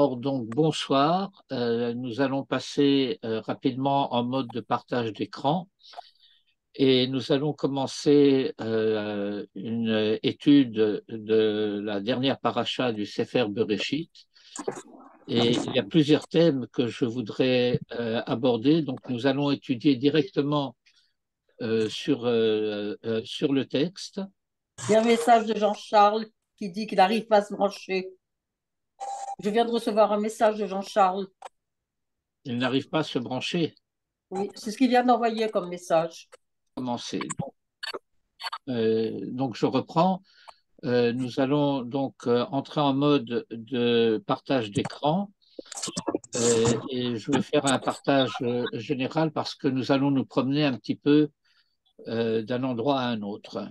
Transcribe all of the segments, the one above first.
Or, donc, bonsoir. Euh, nous allons passer euh, rapidement en mode de partage d'écran et nous allons commencer euh, une étude de la dernière paracha du Sefer Bereshit. Et il y a plusieurs thèmes que je voudrais aborder. Donc, nous allons étudier directement sur, sur le texte. Il y a un message de Jean-Charles qui dit qu'il n'arrive pas à se brancher. Je viens de recevoir un message de Jean-Charles. Il n'arrive pas à se brancher. Oui, c'est ce qu'il vient d'envoyer comme message. Commencer. Euh, donc, je reprends. Euh, nous allons donc euh, entrer en mode de partage d'écran. et je vais faire un partage général parce que nous allons nous promener un petit peu d'un endroit à un autre.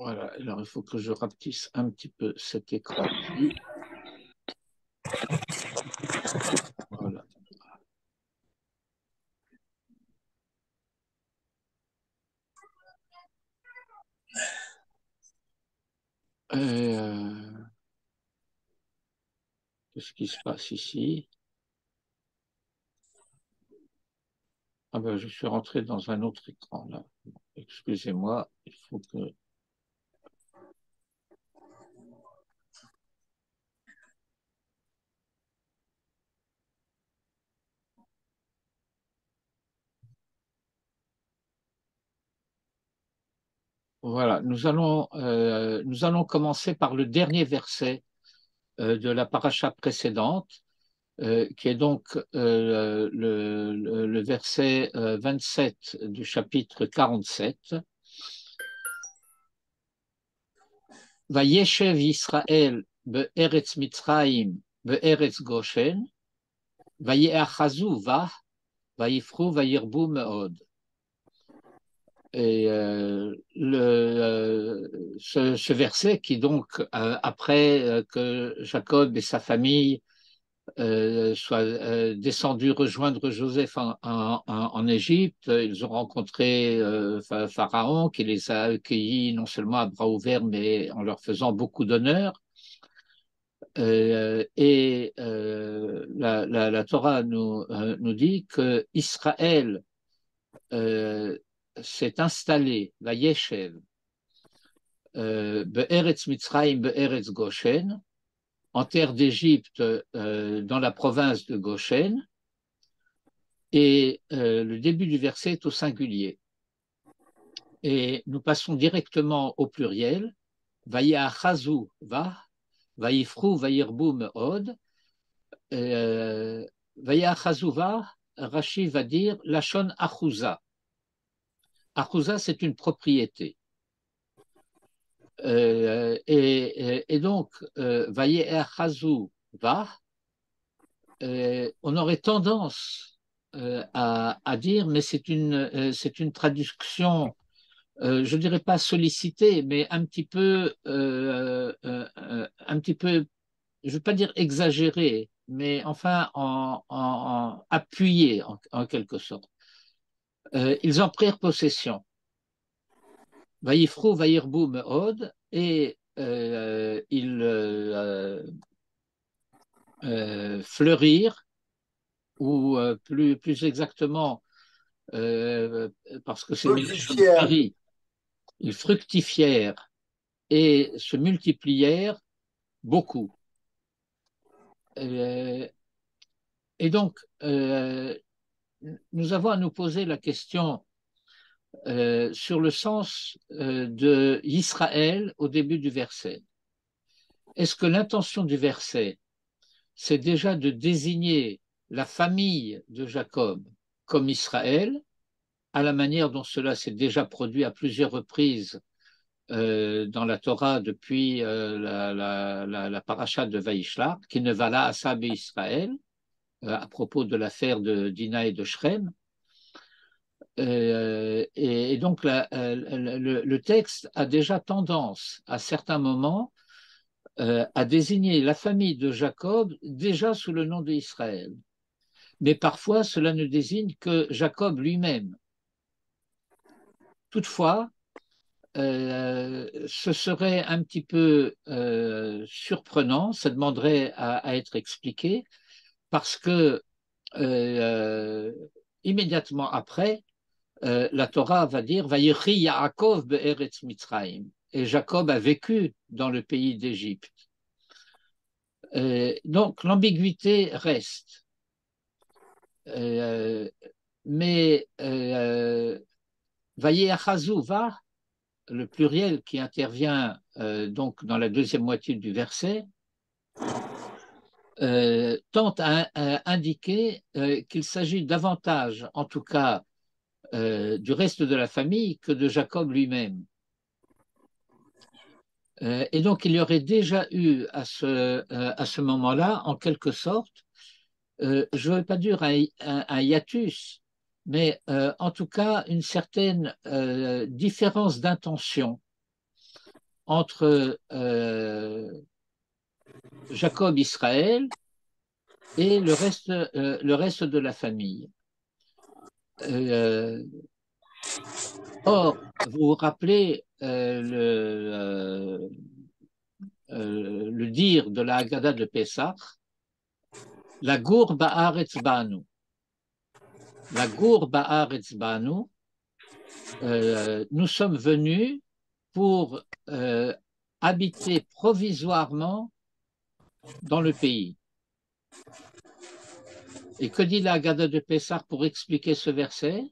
Voilà, alors il faut que je rapetisse un petit peu cet écran. Voilà. Euh, qu'est-ce qui se passe ici? Ah ben, je suis rentré dans un autre écran là. Excusez-moi, il faut que Voilà, nous allons, euh, nous allons commencer par le dernier verset euh, de la paracha précédente, euh, qui est donc le, le, verset 27 du chapitre 47. Vayeshev Israël be'eretz Mitzrayim be'eretz Goshen, vayeachazu va, vayifru vayirbu me'od. Et euh, le, euh, ce, verset qui donc, euh, après que Jacob et sa famille euh, soient descendus rejoindre Joseph en, Égypte, ils ont rencontré Pharaon qui les a accueillis non seulement à bras ouverts, mais en leur faisant beaucoup d'honneur. et la, la, la, Torah nous, nous dit que Israël s'est installé, la Yeshev, euh, Be'eretz Mitzrayim, Be'eretz Goshen, en terre d'Égypte, euh, dans la province de Goshen, et euh, le début du verset est au singulier. Et nous passons directement au pluriel, Vayachazu va, Vayifru Vayirbu me'od, Vayachazu va, Rashi va dire Lachon Achuza. Achuza, c'est une propriété. Euh, et, donc, euh, Vaye va, euh, on aurait tendance à, dire, mais c'est une, c'est une traduction, je dirais pas sollicitée, mais un petit peu, un petit peu, je veux pas dire exagérée, mais enfin en, appuyée en quelque sorte euh, ils en prirent possession. Vaïfrou, Vaïrbou, Me'od, et euh, ils euh, fleurirent, ou plus, plus exactement, parce que c'est Paris, ils fructifièrent et se multiplièrent beaucoup. et donc, nous avons à nous poser la question euh, sur le sens euh, de Israël au début du verset. Est-ce que l'intention du verset, c'est déjà de désigner la famille de Jacob comme Israël, à la manière dont cela s'est déjà produit à plusieurs reprises euh, dans la Torah depuis la, la, paracha de Vaishla, qui ne va là à Israël, à propos de l'affaire de Dina et de Shrem. Euh, et, donc euh, le, texte a déjà tendance à certains moments euh, à désigner la famille de Jacob déjà sous le nom d'Israël. Mais parfois cela ne désigne que Jacob lui-même. Toutefois, euh, ce serait un petit peu euh, surprenant, ça demanderait à, être expliqué, parce que euh, immédiatement après, la Torah va dire Yaakov be'eretz Mitzrayim. Et Jacob a vécu dans le pays d'Égypte. donc l'ambiguïté reste. mais va le pluriel qui intervient euh, donc dans la deuxième moitié du verset euh, tente à, indiquer euh, qu'il s'agit davantage, en tout cas, du reste de la famille que de Jacob lui-même. et donc, il y aurait déjà eu à ce, ce moment-là, en quelque sorte, je ne veux pas dire un hiatus, mais euh, en tout cas une certaine euh, différence d'intention entre euh, Jacob Israël et le reste, le reste de la famille. or, vous vous rappelez le, le dire de la Haggadah de Pessah, la gourbe Haaretz Banu la Gourba Banu, euh, nous sommes venus pour euh, habiter provisoirement dans le pays. Et que dit la Gada de Pessah pour expliquer ce verset?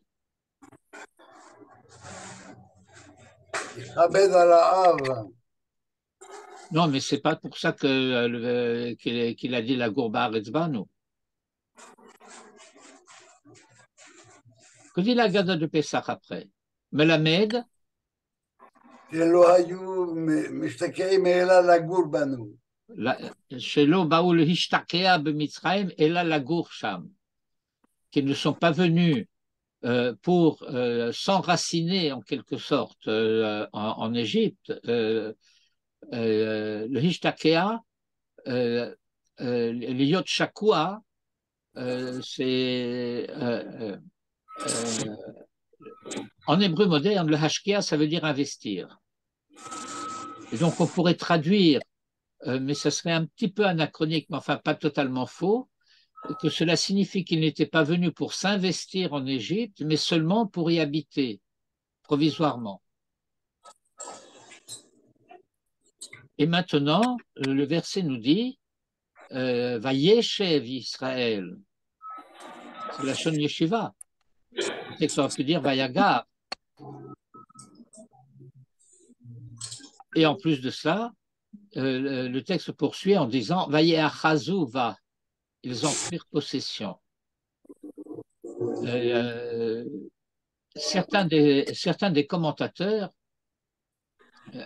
Non, mais c'est pas pour ça euh, qu'il a dit la Gourba Banu. Que dit la Gada de Pessah après? Melamed? qui ne sont pas venus euh, pour euh, s'enraciner en quelque sorte euh, en, Égypte. le Hishtakea, le Yot Shakua, c'est en hébreu moderne, le Hashkia, ça veut dire investir. Et donc on pourrait traduire mais ça serait un petit peu anachronique, mais enfin pas totalement faux, que cela signifie qu'il n'était pas venu pour s'investir en Égypte, mais seulement pour y habiter, provisoirement. Et maintenant, le verset nous dit, euh, va yeshev Israël. C'est la chaîne yeshiva que ça pu dire Vayagar. Et en plus de cela, euh, le texte poursuit en disant va. Ils en prirent possession. Euh, certains, des, certains des commentateurs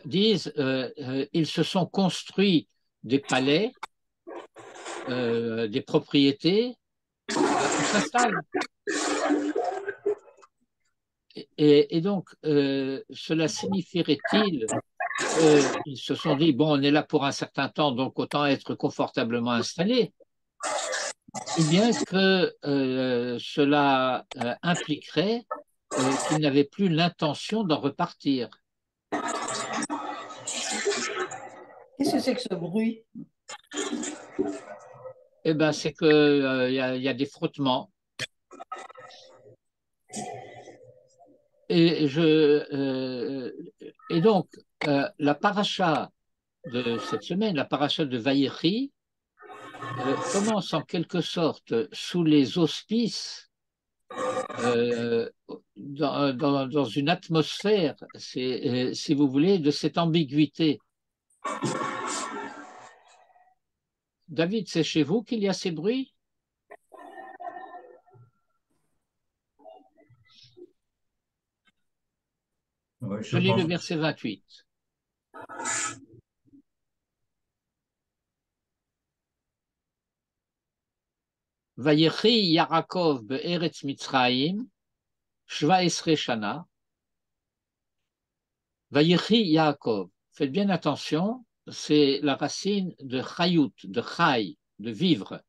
disent euh, ils se sont construits des palais, des propriétés. Et, donc, euh, cela signifierait-il qu'ils se sont dit, bon, on est là pour un certain temps, donc autant être confortablement installé. Ou bien que euh, cela euh, impliquerait qu'ils n'avaient plus l'intention d'en repartir. Qu'est-ce que c'est que ce bruit? Eh bien, c'est qu'il y, y a des frottements. Et, je, euh, et donc, euh, la paracha de cette semaine, la paracha de Vaïri, euh, commence en quelque sorte sous les auspices, dans, dans, dans, une atmosphère, si vous voulez, de cette ambiguïté. David, c'est chez vous qu'il y a ces bruits? Je, lis le verset 28. Vayechi Yarakov be'eretz Mitzrayim, Shva Esre Shana. Vayechi Yaakov. Faites bien attention, c'est la racine de Chayut, de Chay, de vivre.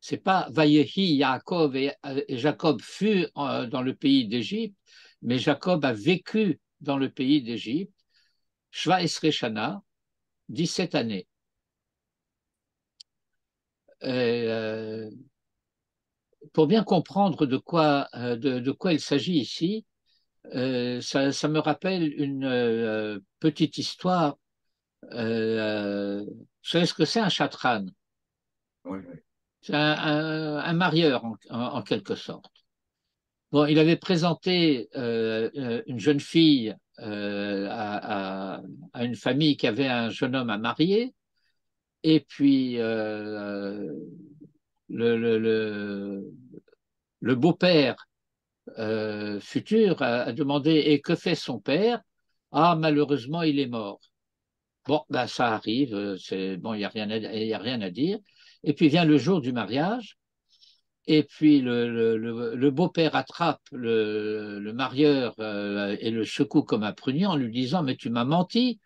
C'est pas Vayehi Yaakov et, Jacob fut dans le pays d'Égypte, mais Jacob a vécu dans le pays d'Égypte. Shva Shana, 17 années. Euh, pour bien comprendre de quoi, euh, de, quoi il s'agit ici, euh, ça, me rappelle une petite histoire. vous savez ce que c'est un chatran? Oui, C'est un, marieur en, quelque sorte. Bon, il avait présenté une jeune fille à, à, une famille qui avait un jeune homme à marier. Et puis, euh, le, beau-père euh, futur a, demandé Et que fait son père? Ah, malheureusement, il est mort. Bon, ben, ça arrive, bon, il n'y a, à, a rien à dire. Et puis vient le jour du mariage, et puis le, beau-père attrape le, marieur euh, et le secoue comme un prunier en lui disant Mais tu m'as menti,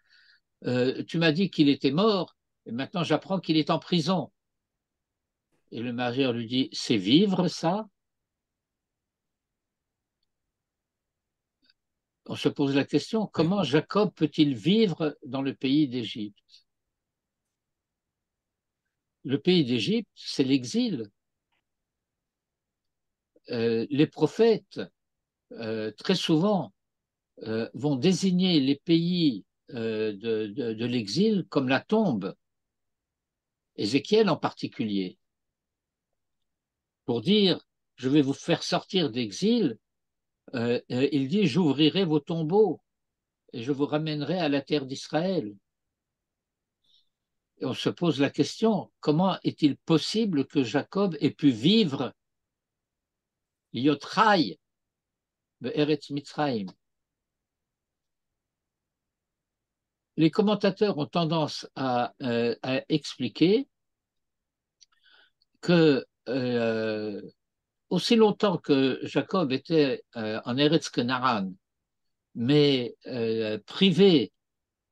tu m'as dit qu'il était mort, et maintenant, j'apprends qu'il est en prison. Et le marieur lui dit, c'est vivre ça? On se pose la question, comment Jacob peut-il vivre dans le pays d'Égypte? Le pays d'Égypte, c'est l'exil. Euh, les prophètes, euh, très souvent, euh, vont désigner les pays de l'exil comme la tombe. Ézéchiel en particulier, pour dire je vais vous faire sortir d'exil, il dit j'ouvrirai vos tombeaux et je vous ramènerai à la terre d'Israël. On se pose la question comment est-il possible que Jacob ait pu vivre Les commentateurs ont tendance à, euh, expliquer que euh, aussi longtemps que Jacob était euh, en Eretz Kenaran, mais privé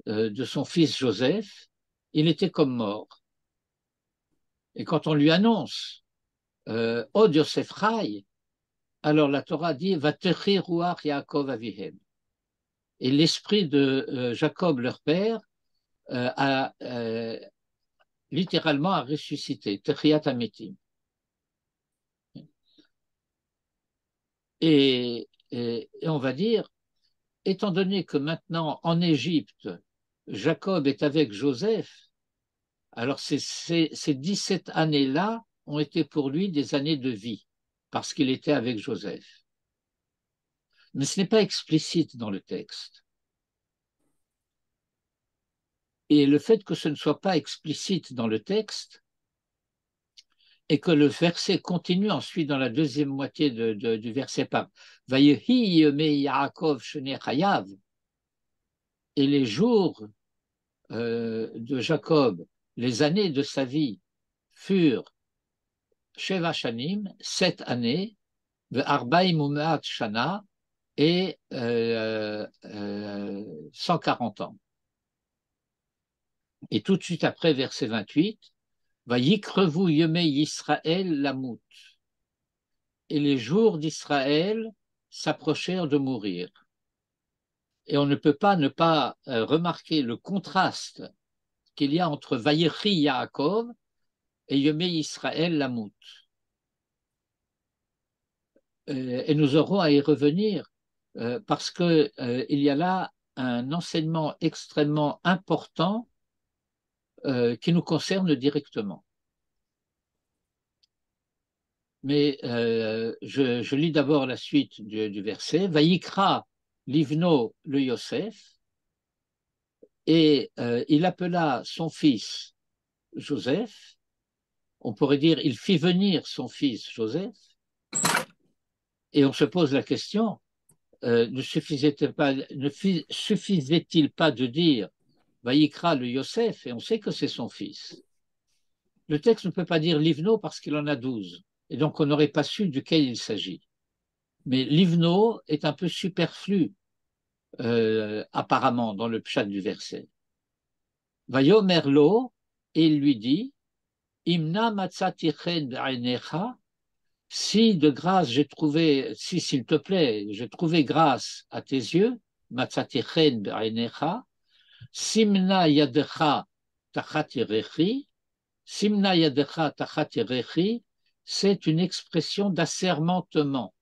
de son fils Joseph, il était comme mort. Et quand on lui annonce Od Yosef Rai, alors la Torah dit Va ruach Yaakov avihem. Et l'esprit de euh, Jacob, leur père, euh, a euh, littéralement a ressuscité, Et, et, on va dire, étant donné que maintenant en Égypte, Jacob est avec Joseph, alors ces, ces, ces 17 années-là ont été pour lui des années de vie, parce qu'il était avec Joseph mais ce n'est pas explicite dans le texte. Et le fait que ce ne soit pas explicite dans le texte et que le verset continue ensuite dans la deuxième moitié du verset par Yaakov et les jours euh, de Jacob, les années de sa vie furent Sheva Shanim, sept années, Arbaim Shana, et 140 euh, euh, ans. Et tout de suite après, verset 28, va Yikrevu Yemei Israël Lamout. Et les jours d'Israël s'approchèrent de mourir. Et on ne peut pas ne pas euh, remarquer le contraste qu'il y a entre Vayechi Yaakov et Yemei Israël Lamout. Et nous aurons à y revenir euh, parce qu'il euh, y a là un enseignement extrêmement important euh, qui nous concerne directement. Mais je, lis d'abord la suite du, verset. Vaïkra livno le Yosef, et il appela son fils Joseph. On pourrait dire, il fit venir son fils Joseph. Et on se pose la question, euh, ne suffisait-il pas, suffisait pas de dire Vaïkra le Yosef et on sait que c'est son fils Le texte ne peut pas dire Livno parce qu'il en a douze et donc on n'aurait pas su duquel il s'agit. Mais Livno est un peu superflu euh, apparemment dans le pshat du verset. Vayomerlo et il lui dit Imna matzatichen si de grâce j'ai trouvé, si s'il te plaît, j'ai trouvé grâce à tes yeux, Simna yadecha tachatirechi, Simna yadecha tachatirechi, c'est une expression d'assermentement.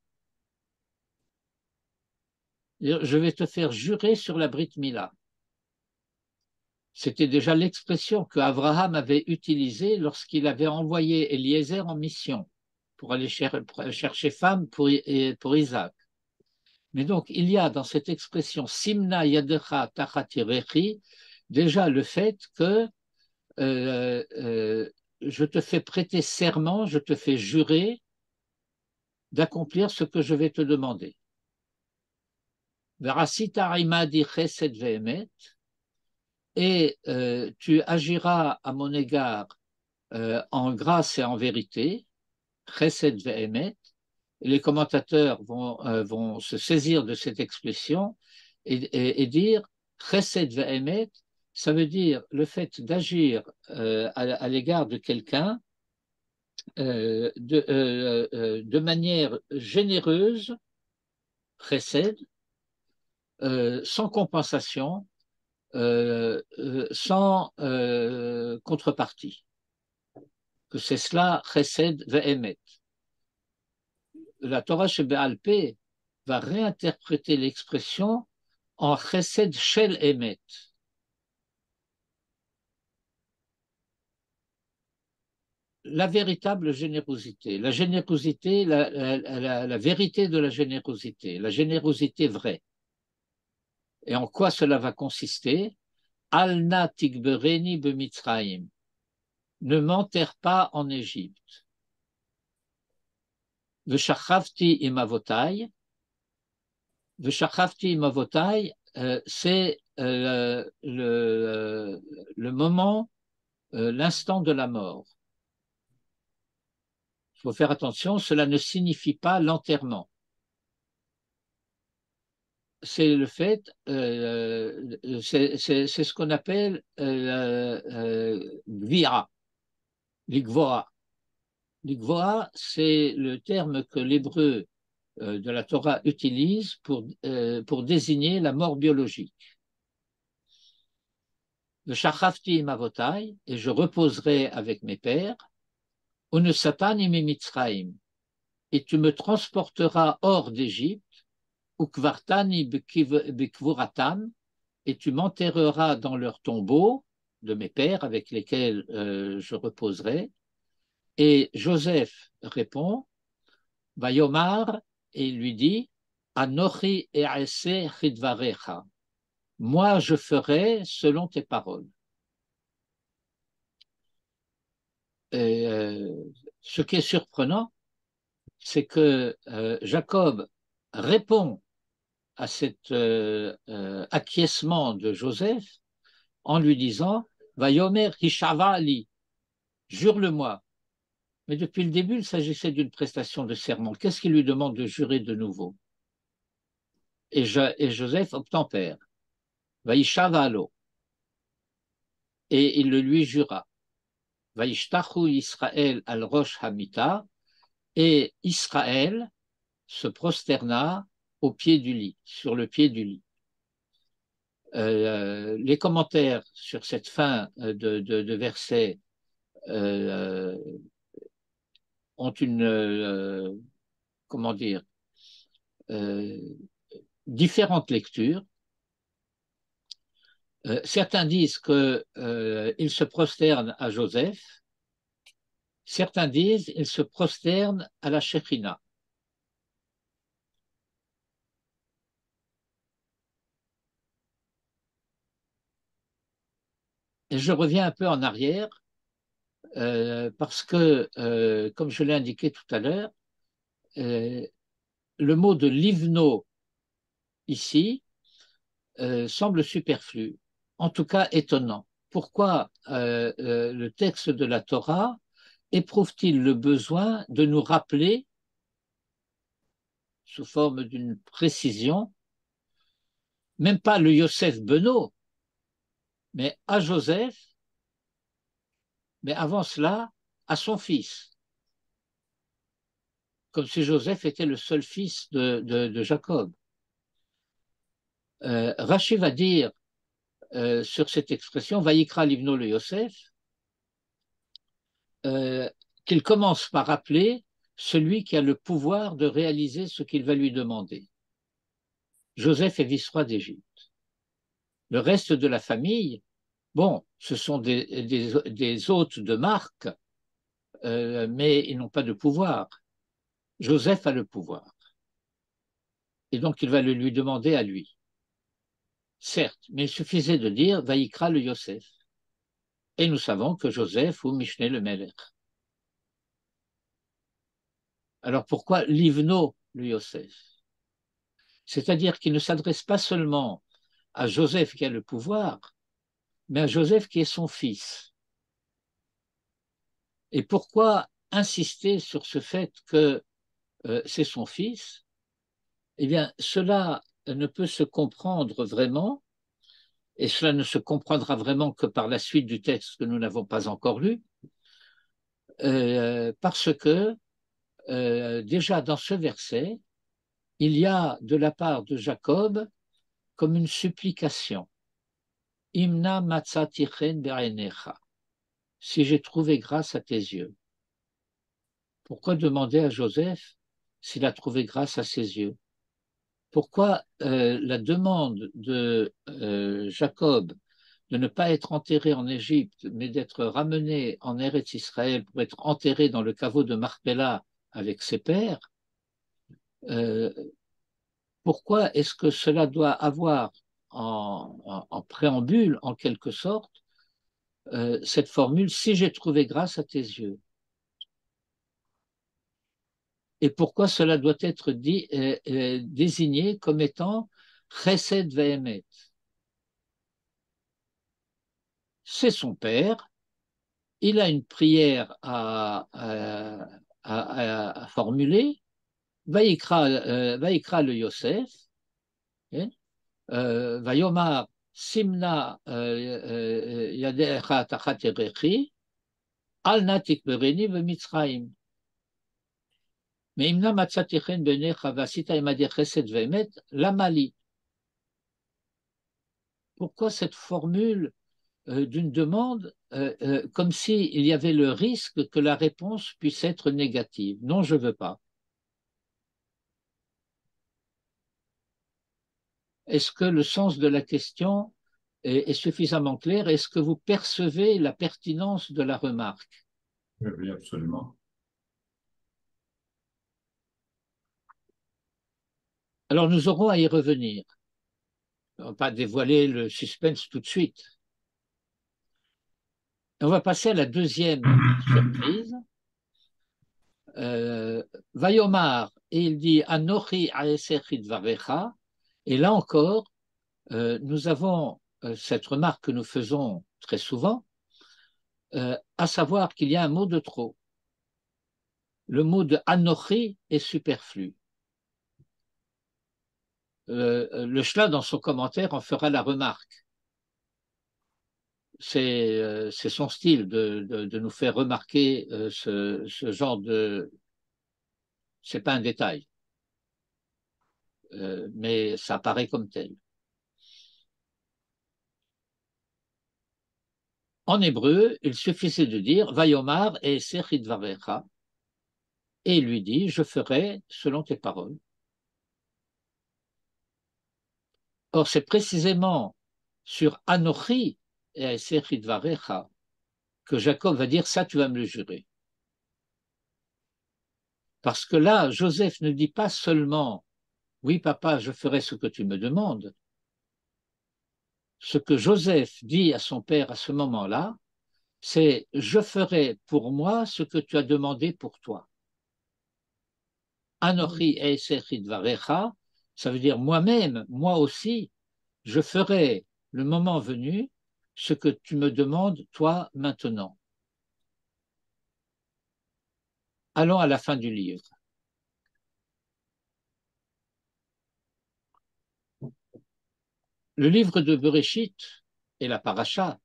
Je vais te faire jurer sur la Brit Mila. C'était déjà l'expression que Abraham avait utilisée lorsqu'il avait envoyé Eliezer en mission pour aller chercher femme pour, Isaac. Mais donc, il y a dans cette expression Simna Yadecha Tachatirechi déjà le fait que euh, euh, je te fais prêter serment, je te fais jurer d'accomplir ce que je vais te demander. Et euh, tu agiras à mon égard en grâce et en vérité, chesed ve'emet, les commentateurs vont, euh, vont se saisir de cette expression et, dire chesed ve'emet, ça veut dire le fait d'agir euh, à, l'égard de quelqu'un euh, de, de, manière généreuse, chesed, sans compensation, sans contrepartie. Que c'est cela, chesed ve'emet la Torah chez Alpé va réinterpréter l'expression en chesed shel emet. La véritable générosité, la générosité, la, vérité de la générosité, la générosité vraie. Et en quoi cela va consister? Alna tigbereni bemitzraim. Ne m'enterre pas en Égypte. Veshachavti imavotai. Veshachavti imavotai, euh, c'est euh, le, le, moment, euh, l'instant de la mort. Il faut faire attention, cela ne signifie pas l'enterrement. C'est le fait, c'est ce qu'on appelle gvira, l'igvora. L'igvoa, c'est le terme que l'hébreu euh, de la Torah utilise pour, euh, pour désigner la mort biologique. Le shachafti mavotai, et je reposerai avec mes pères, une satani mitzraim, et tu me transporteras hors d'Égypte, ukvartani et tu m'enterreras dans leur tombeau de mes pères avec lesquels euh, je reposerai, et Joseph répond, Vayomar, et il lui dit, Anochi e'ase chidvarecha. Moi, je ferai selon tes paroles. Euh, ce qui est surprenant, c'est que euh, Jacob répond à cet euh, acquiescement de Joseph en lui disant Vayomer Hishavali, jure-le-moi. Mais depuis le début, il s'agissait d'une prestation de serment. Qu'est-ce qu'il lui demande de jurer de nouveau? Et, Joseph obtempère. Vaïshavalo. Et il le lui jura. Vaïshtachu Israël al Rosh Hamita. Et Israël se prosterna au pied du lit, sur le pied du lit. Euh, les commentaires sur cette fin de, de, verset euh, ont une, euh, comment dire, euh, différentes lectures. Euh, certains disent qu'il se prosterne à Joseph, certains disent qu'il se prosterne à la Shekhina. Je reviens un peu en arrière euh, parce que, euh, comme je l'ai indiqué tout à l'heure, euh, le mot de livno ici semble superflu, en tout cas étonnant. Pourquoi le texte de la Torah éprouve-t-il le besoin de nous rappeler, sous forme d'une précision, même pas le Yosef Beno, mais à Joseph, mais avant cela, à son fils. Comme si Joseph était le seul fils de, Jacob. Euh, Rachid va dire euh, sur cette expression, Vaïkra Livno le Yosef, euh, qu'il commence par appeler celui qui a le pouvoir de réaliser ce qu'il va lui demander. Joseph est vice-roi d'Égypte. Le reste de la famille, bon, ce sont des, hôtes de marque, euh, mais ils n'ont pas de pouvoir. Joseph a le pouvoir. Et donc il va le lui demander à lui. Certes, mais il suffisait de dire Vaïkra le Yosef. Et nous savons que Joseph ou Mishneh le Melech. Alors pourquoi Livno le Yosef? C'est-à-dire qu'il ne s'adresse pas seulement à Joseph qui a le pouvoir, mais à Joseph qui est son fils. Et pourquoi insister sur ce fait que euh, c'est son fils? Eh bien, cela ne peut se comprendre vraiment, et cela ne se comprendra vraiment que par la suite du texte que nous n'avons pas encore lu, euh, parce que euh, déjà dans ce verset, il y a de la part de Jacob comme une supplication. Imna Si j'ai trouvé grâce à tes yeux. Pourquoi demander à Joseph s'il a trouvé grâce à ses yeux? Pourquoi euh, la demande de euh, Jacob de ne pas être enterré en Égypte, mais d'être ramené en Eretz Israël pour être enterré dans le caveau de Marpella avec ses pères, euh, pourquoi est-ce que cela doit avoir en, préambule, en quelque sorte, euh, cette formule si j'ai trouvé grâce à tes yeux. Et pourquoi cela doit être dit, euh, désigné comme étant chesed vehemet C'est son père, il a une prière à, formuler, euh, le Yosef, euh, Vayomar Simna euh, Yadecha Tachat Al Natik Bereni Mitzraim. Mais Imna Matzatichen Benecha Vasita Imadir Chesed Vemet, la Mali. Pourquoi cette formule euh, d'une demande euh, euh, comme s'il y avait le risque que la réponse puisse être négative? Non, je ne veux pas. Est-ce que le sens de la question est, suffisamment clair? Est-ce que vous percevez la pertinence de la remarque? Oui, absolument. Alors nous aurons à y revenir. On ne va pas dévoiler le suspense tout de suite. On va passer à la deuxième surprise. Euh, Vayomar, et il dit Anochi varecha. Et là encore, euh, nous avons euh, cette remarque que nous faisons très souvent, euh, à savoir qu'il y a un mot de trop. Le mot de Anochi est superflu. le Shla, dans son commentaire, en fera la remarque. C'est son style de, nous faire remarquer ce, ce, genre de. C'est pas un détail, euh, mais ça apparaît comme tel. En hébreu, il suffisait de dire Vayomar et Sechid Varecha, et il lui dit Je ferai selon tes paroles. Or, c'est précisément sur Anochi et que Jacob va dire ça, tu vas me le jurer. Parce que là, Joseph ne dit pas seulement oui, papa, je ferai ce que tu me demandes. Ce que Joseph dit à son père à ce moment-là, c'est je ferai pour moi ce que tu as demandé pour toi. Anochi varecha, ça veut dire moi-même, moi aussi, je ferai le moment venu ce que tu me demandes, toi, maintenant. Allons à la fin du livre. Le livre de Bereshit et la paracha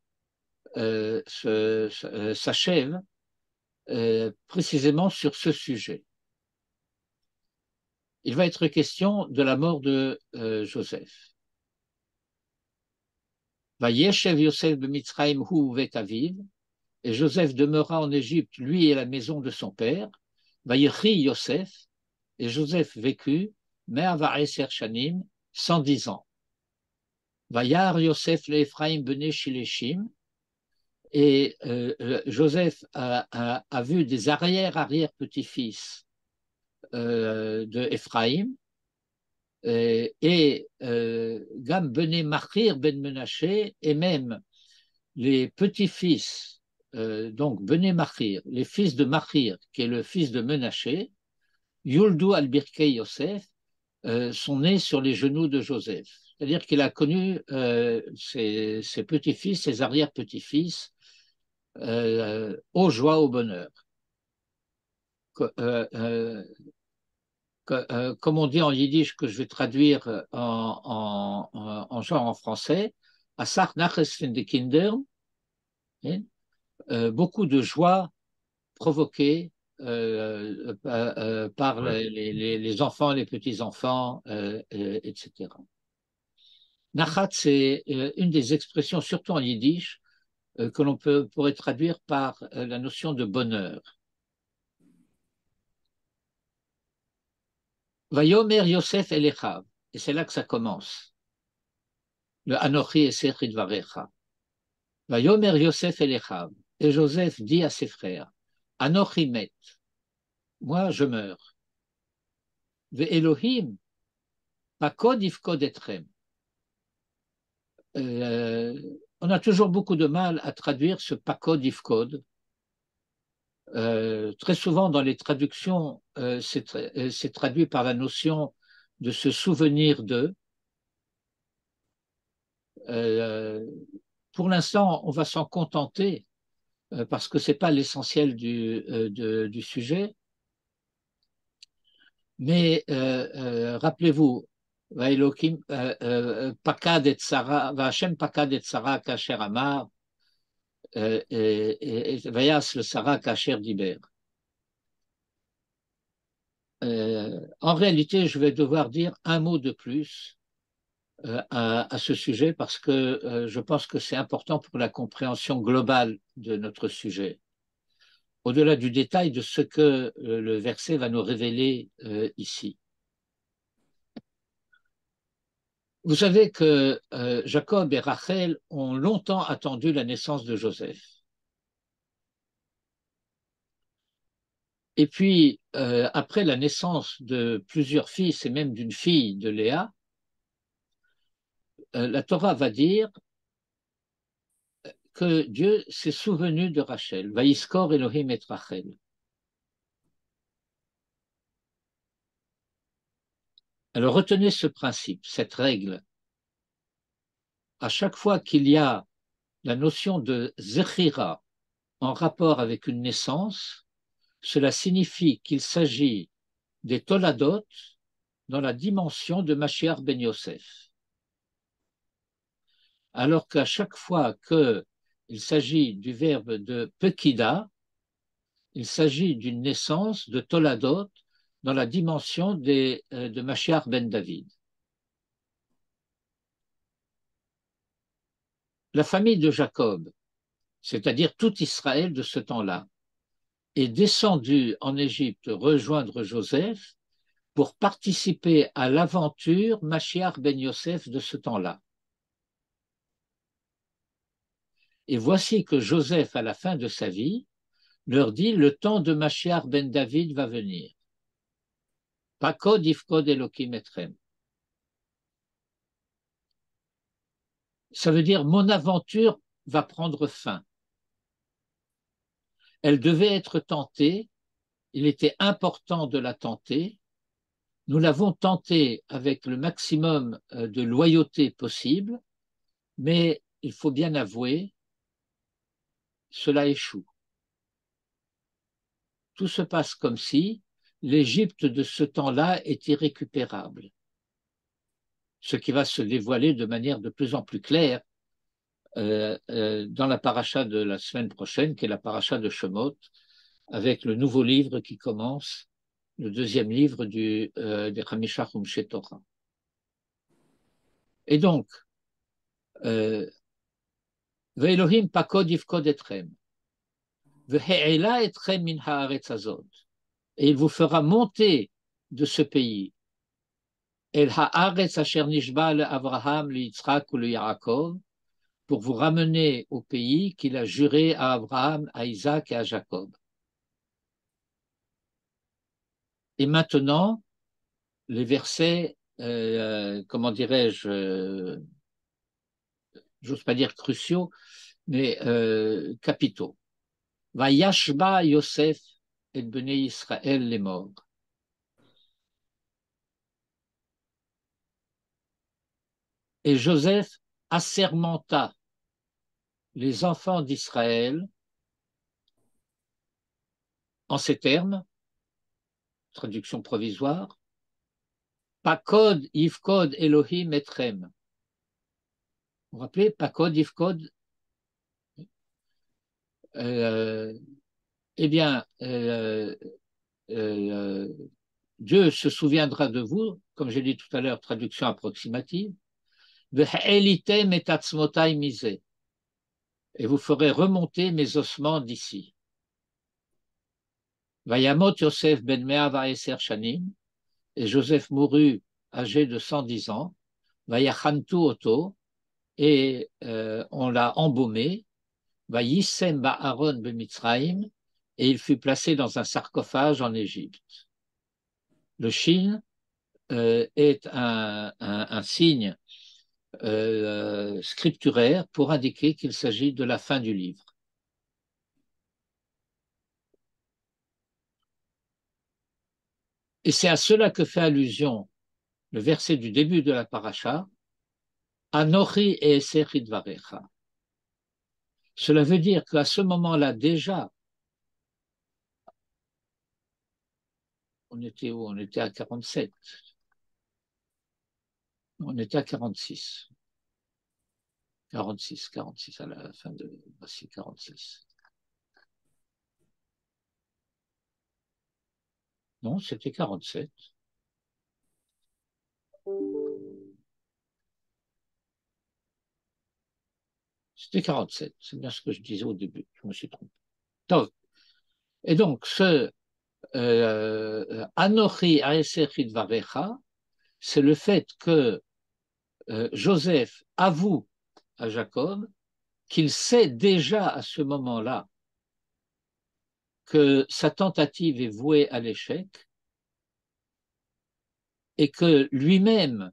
euh, euh, s'achèvent euh, précisément sur ce sujet. Il va être question de la mort de Joseph. Vayeshev Yosef aviv, et Joseph demeura en Égypte, lui et la maison de son père. Vayechi Yosef, et Joseph vécut, Me'avareser Shanim, 110 ans. Vayar Yosef le Ephraim bene Shileshim, et euh, Joseph a, vu des arrière-arrière-petits-fils euh, de Ephraim, et, euh, Gam bene Machir ben Menaché, et même les petits-fils, euh, donc bene Machir, les fils de Machir, qui est le fils de Menaché, Yuldu al-Birkei Yosef, euh, sont nés sur les genoux de Joseph. C'est-à-dire qu'il a connu euh, ses, ses petits-fils, ses arrière-petits-fils, euh, aux joies, au bonheur. Euh, comme on dit en yiddish, que je vais traduire en, en, en genre en français, Asach Naches de Kinder, hein, beaucoup de joie provoquée euh, euh, par les, les, les, enfants, les petits-enfants, etc. Nachat, c'est une des expressions, surtout en yiddish, que l'on pourrait traduire par la notion de bonheur. Vayomer Yosef Elechav, et c'est là que ça commence. Le Anochi et Sechid Varecha. Vayomer Yosef Elechav, et Joseph dit à ses frères, Anochimet, moi je meurs. Ve Elohim, pakod ifkod etrem. Euh, on a toujours beaucoup de mal à traduire ce pakod ifkod. Euh, très souvent dans les traductions, euh, c'est traduit par la notion de se souvenir de. Pour l'instant, on va s'en contenter parce que ce n'est pas l'essentiel du, du, sujet. Mais rappelez-vous, En réalité, je vais devoir dire un mot de plus à, à, ce sujet parce que euh, je pense que c'est important pour la compréhension globale de notre sujet. Au-delà du détail de ce que euh, le verset va nous révéler euh, ici. Vous savez que Jacob et Rachel ont longtemps attendu la naissance de Joseph. Et puis, après la naissance de plusieurs fils et même d'une fille de Léa, la Torah va dire que Dieu s'est souvenu de Rachel. Vaïskor Elohim et Rachel. Alors retenez ce principe, cette règle. À chaque fois qu'il y a la notion de Zechira en rapport avec une naissance, cela signifie qu'il s'agit des Toladot dans la dimension de Mashiach ben Yosef alors qu'à chaque fois qu'il s'agit du verbe de pekida, il s'agit d'une naissance de Toladot dans la dimension euh, de Mashiach ben David. La famille de Jacob, c'est-à-dire tout Israël de ce temps-là, est descendue en Égypte rejoindre Joseph pour participer à l'aventure Mashiach ben Yosef de ce temps-là. Et voici que Joseph, à la fin de sa vie, leur dit le temps de Machiar ben David va venir. Pakod. Ça veut dire mon aventure va prendre fin. Elle devait être tentée, il était important de la tenter. Nous l'avons tentée avec le maximum euh, de loyauté possible, mais il faut bien avouer cela échoue. Tout se passe comme si l'Égypte de ce temps-là est irrécupérable, ce qui va se dévoiler de manière de plus en plus claire euh, euh, dans la paracha de la semaine prochaine, qui est la paracha de Shemot, avec le nouveau livre qui commence, le deuxième livre du, euh, des Hamishah Torah. Et donc, euh, Ve'elohim pakod etrem, ve'he'ela etrem min haaretz azod et il vous fera monter de ce pays. El haaretz asher nishbal Abraham le Yitzhak ou le pour vous ramener au pays qu'il a juré à Abraham, à Isaac et à Jacob. Et maintenant, les versets, euh, comment dirais-je, euh, j'ose pas dire cruciaux, mais euh, capitaux. Va Yashba Yosef et Israël les morts. Et Joseph assermenta les enfants d'Israël en ces termes, traduction provisoire, Pakod, Yivkod, Elohim, Etrem. Vous vous rappelez, Pakod, Yivkod euh, Eh bien, euh, euh, Dieu se souviendra de vous, comme j'ai dit tout à l'heure, traduction approximative, et vous ferez remonter mes ossements d'ici. Vayamot Yosef ben Shanim, et Joseph mourut âgé de 110 ans, Vayachantu Oto, et euh, on l'a embaumé, Vayisem Ba'aron Bemitzraim, et il fut placé dans un sarcophage en Égypte. Le Shin euh, est un, signe euh, scripturaire pour indiquer qu'il s'agit de la fin du livre. Et c'est à cela que fait allusion le verset du début de la paracha, Anochi et. Cela veut dire qu'à ce moment-là déjà, on était où? On était à 47 on était à 46. 46, 46 à la fin de. Voici 46. Non, c'était 47. C'était 47, c'est bien ce que je disais au début, je me suis trompé. Et donc, ce Anochi Aesechid Varecha, c'est le fait que euh, Joseph avoue à Jacob qu'il sait déjà à ce moment-là que sa tentative est vouée à l'échec et que lui-même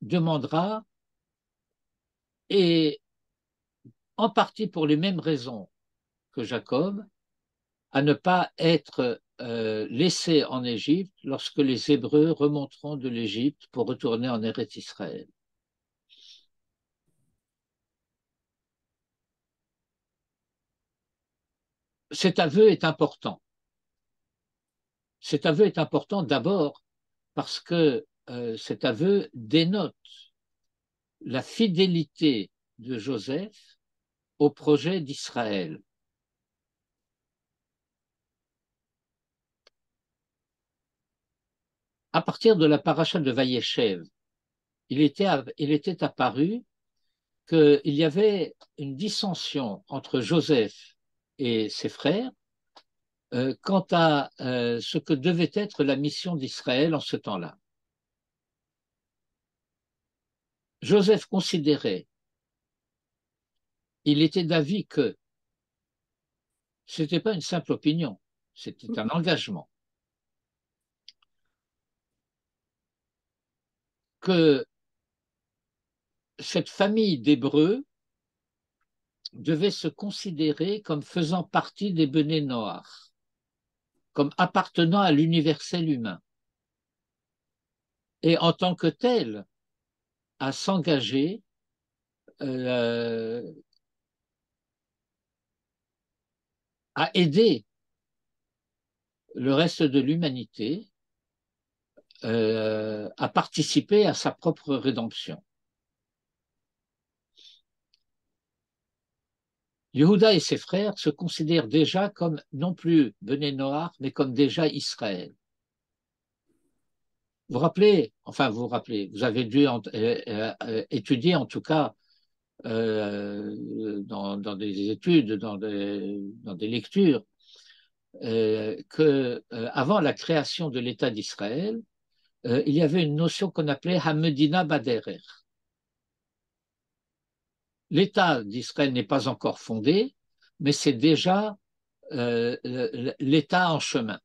demandera, et en partie pour les mêmes raisons que Jacob, à ne pas être euh, laissé en Égypte lorsque les Hébreux remonteront de l'Égypte pour retourner en Eretz Israël. cet aveu est important. Cet aveu est important d'abord parce que euh, cet aveu dénote la fidélité de Joseph au projet d'Israël. À partir de la paracha de Vayeshev, il était, il était apparu qu'il y avait une dissension entre Joseph et ses frères euh, quant à euh, ce que devait être la mission d'Israël en ce temps-là. Joseph considérait, il était d'avis que ce n'était pas une simple opinion, c'était un engagement. Que cette famille d'Hébreux devait se considérer comme faisant partie des benets noirs, comme appartenant à l'universel humain, et en tant que tel, à s'engager euh, à aider le reste de l'humanité euh, à participer à sa propre rédemption. Yehuda et ses frères se considèrent déjà comme non plus Bené Noir, mais comme déjà Israël. Vous vous rappelez, enfin vous vous rappelez, vous avez dû euh, euh, étudier en tout cas euh, dans, des études, dans des, dans des lectures, que avant la création de l'État d'Israël, il y avait une notion qu'on appelait Hamedina Baderer. L'État d'Israël n'est pas encore fondé, mais c'est déjà l'État en chemin.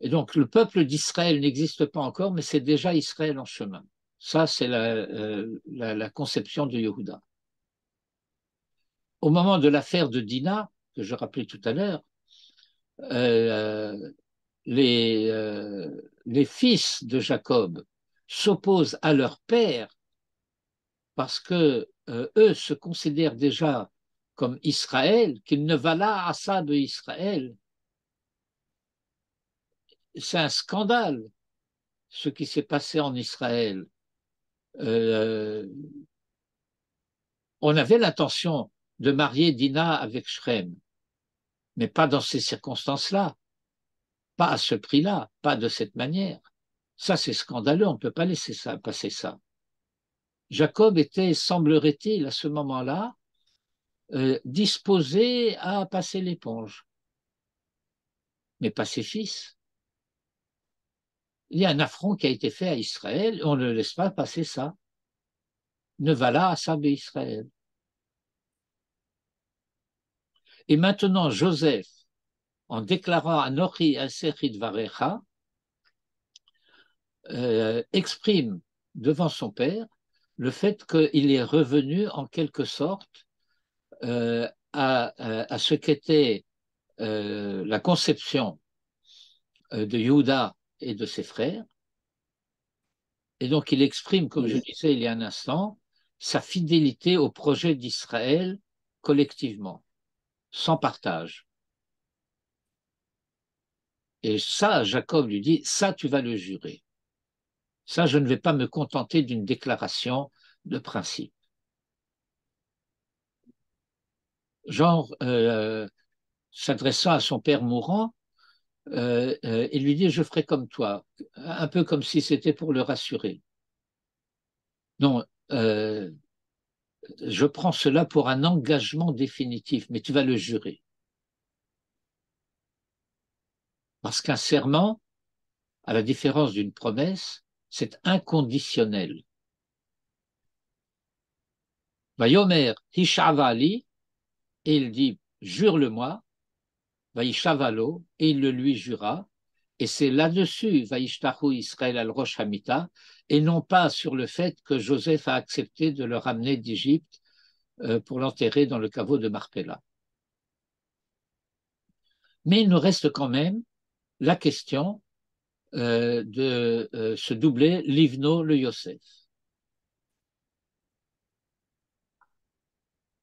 Et donc le peuple d'Israël n'existe pas encore, mais c'est déjà Israël en chemin. Ça, c'est la, euh, conception de Yehuda. Au moment de l'affaire de Dina, que je rappelais tout à l'heure, euh, les, euh, les fils de Jacob s'opposent à leur père parce que eux se considèrent déjà comme Israël, qu'il ne va là à ça de Israël, c'est un scandale ce qui s'est passé en Israël. Euh, on avait l'intention de marier Dina avec Shrem, mais pas dans ces circonstances-là, pas à ce prix-là, pas de cette manière. Ça, c'est scandaleux, on ne peut pas laisser ça passer ça. Jacob était, semblerait-il, à ce moment-là, euh, disposé à passer l'éponge, mais pas ses fils il y a un affront qui a été fait à Israël, on ne laisse pas passer ça. Ne va là à Sab Israël. Et maintenant, Joseph, en déclarant à Nochi Asechid Varecha, euh, exprime devant son père le fait qu'il est revenu en quelque sorte euh, à, ce qu'était euh, la conception de Judas et de ses frères. Et donc il exprime, comme je disais il y a un instant, sa fidélité au projet d'Israël collectivement, sans partage. Et ça, Jacob lui dit, ça tu vas le jurer. Ça, je ne vais pas me contenter d'une déclaration de principe. Genre, euh, s'adressant à son père mourant, euh, euh, il lui dit je ferai comme toi, un peu comme si c'était pour le rassurer. Non, je prends cela pour un engagement définitif, mais tu vas le jurer. Parce qu'un serment, à la différence d'une promesse, c'est inconditionnel. Vayomer Hishavali, et il dit, jure-le-moi, Vaïshavalo, et il le lui jura, et c'est là-dessus, Vaïshtahu Israël al Rosh Hamita, et non pas sur le fait que Joseph a accepté de le ramener d'Égypte euh, pour l'enterrer dans le caveau de Marpella. Mais il nous reste quand même la question euh, de euh, ce doublé Livno le Yosef.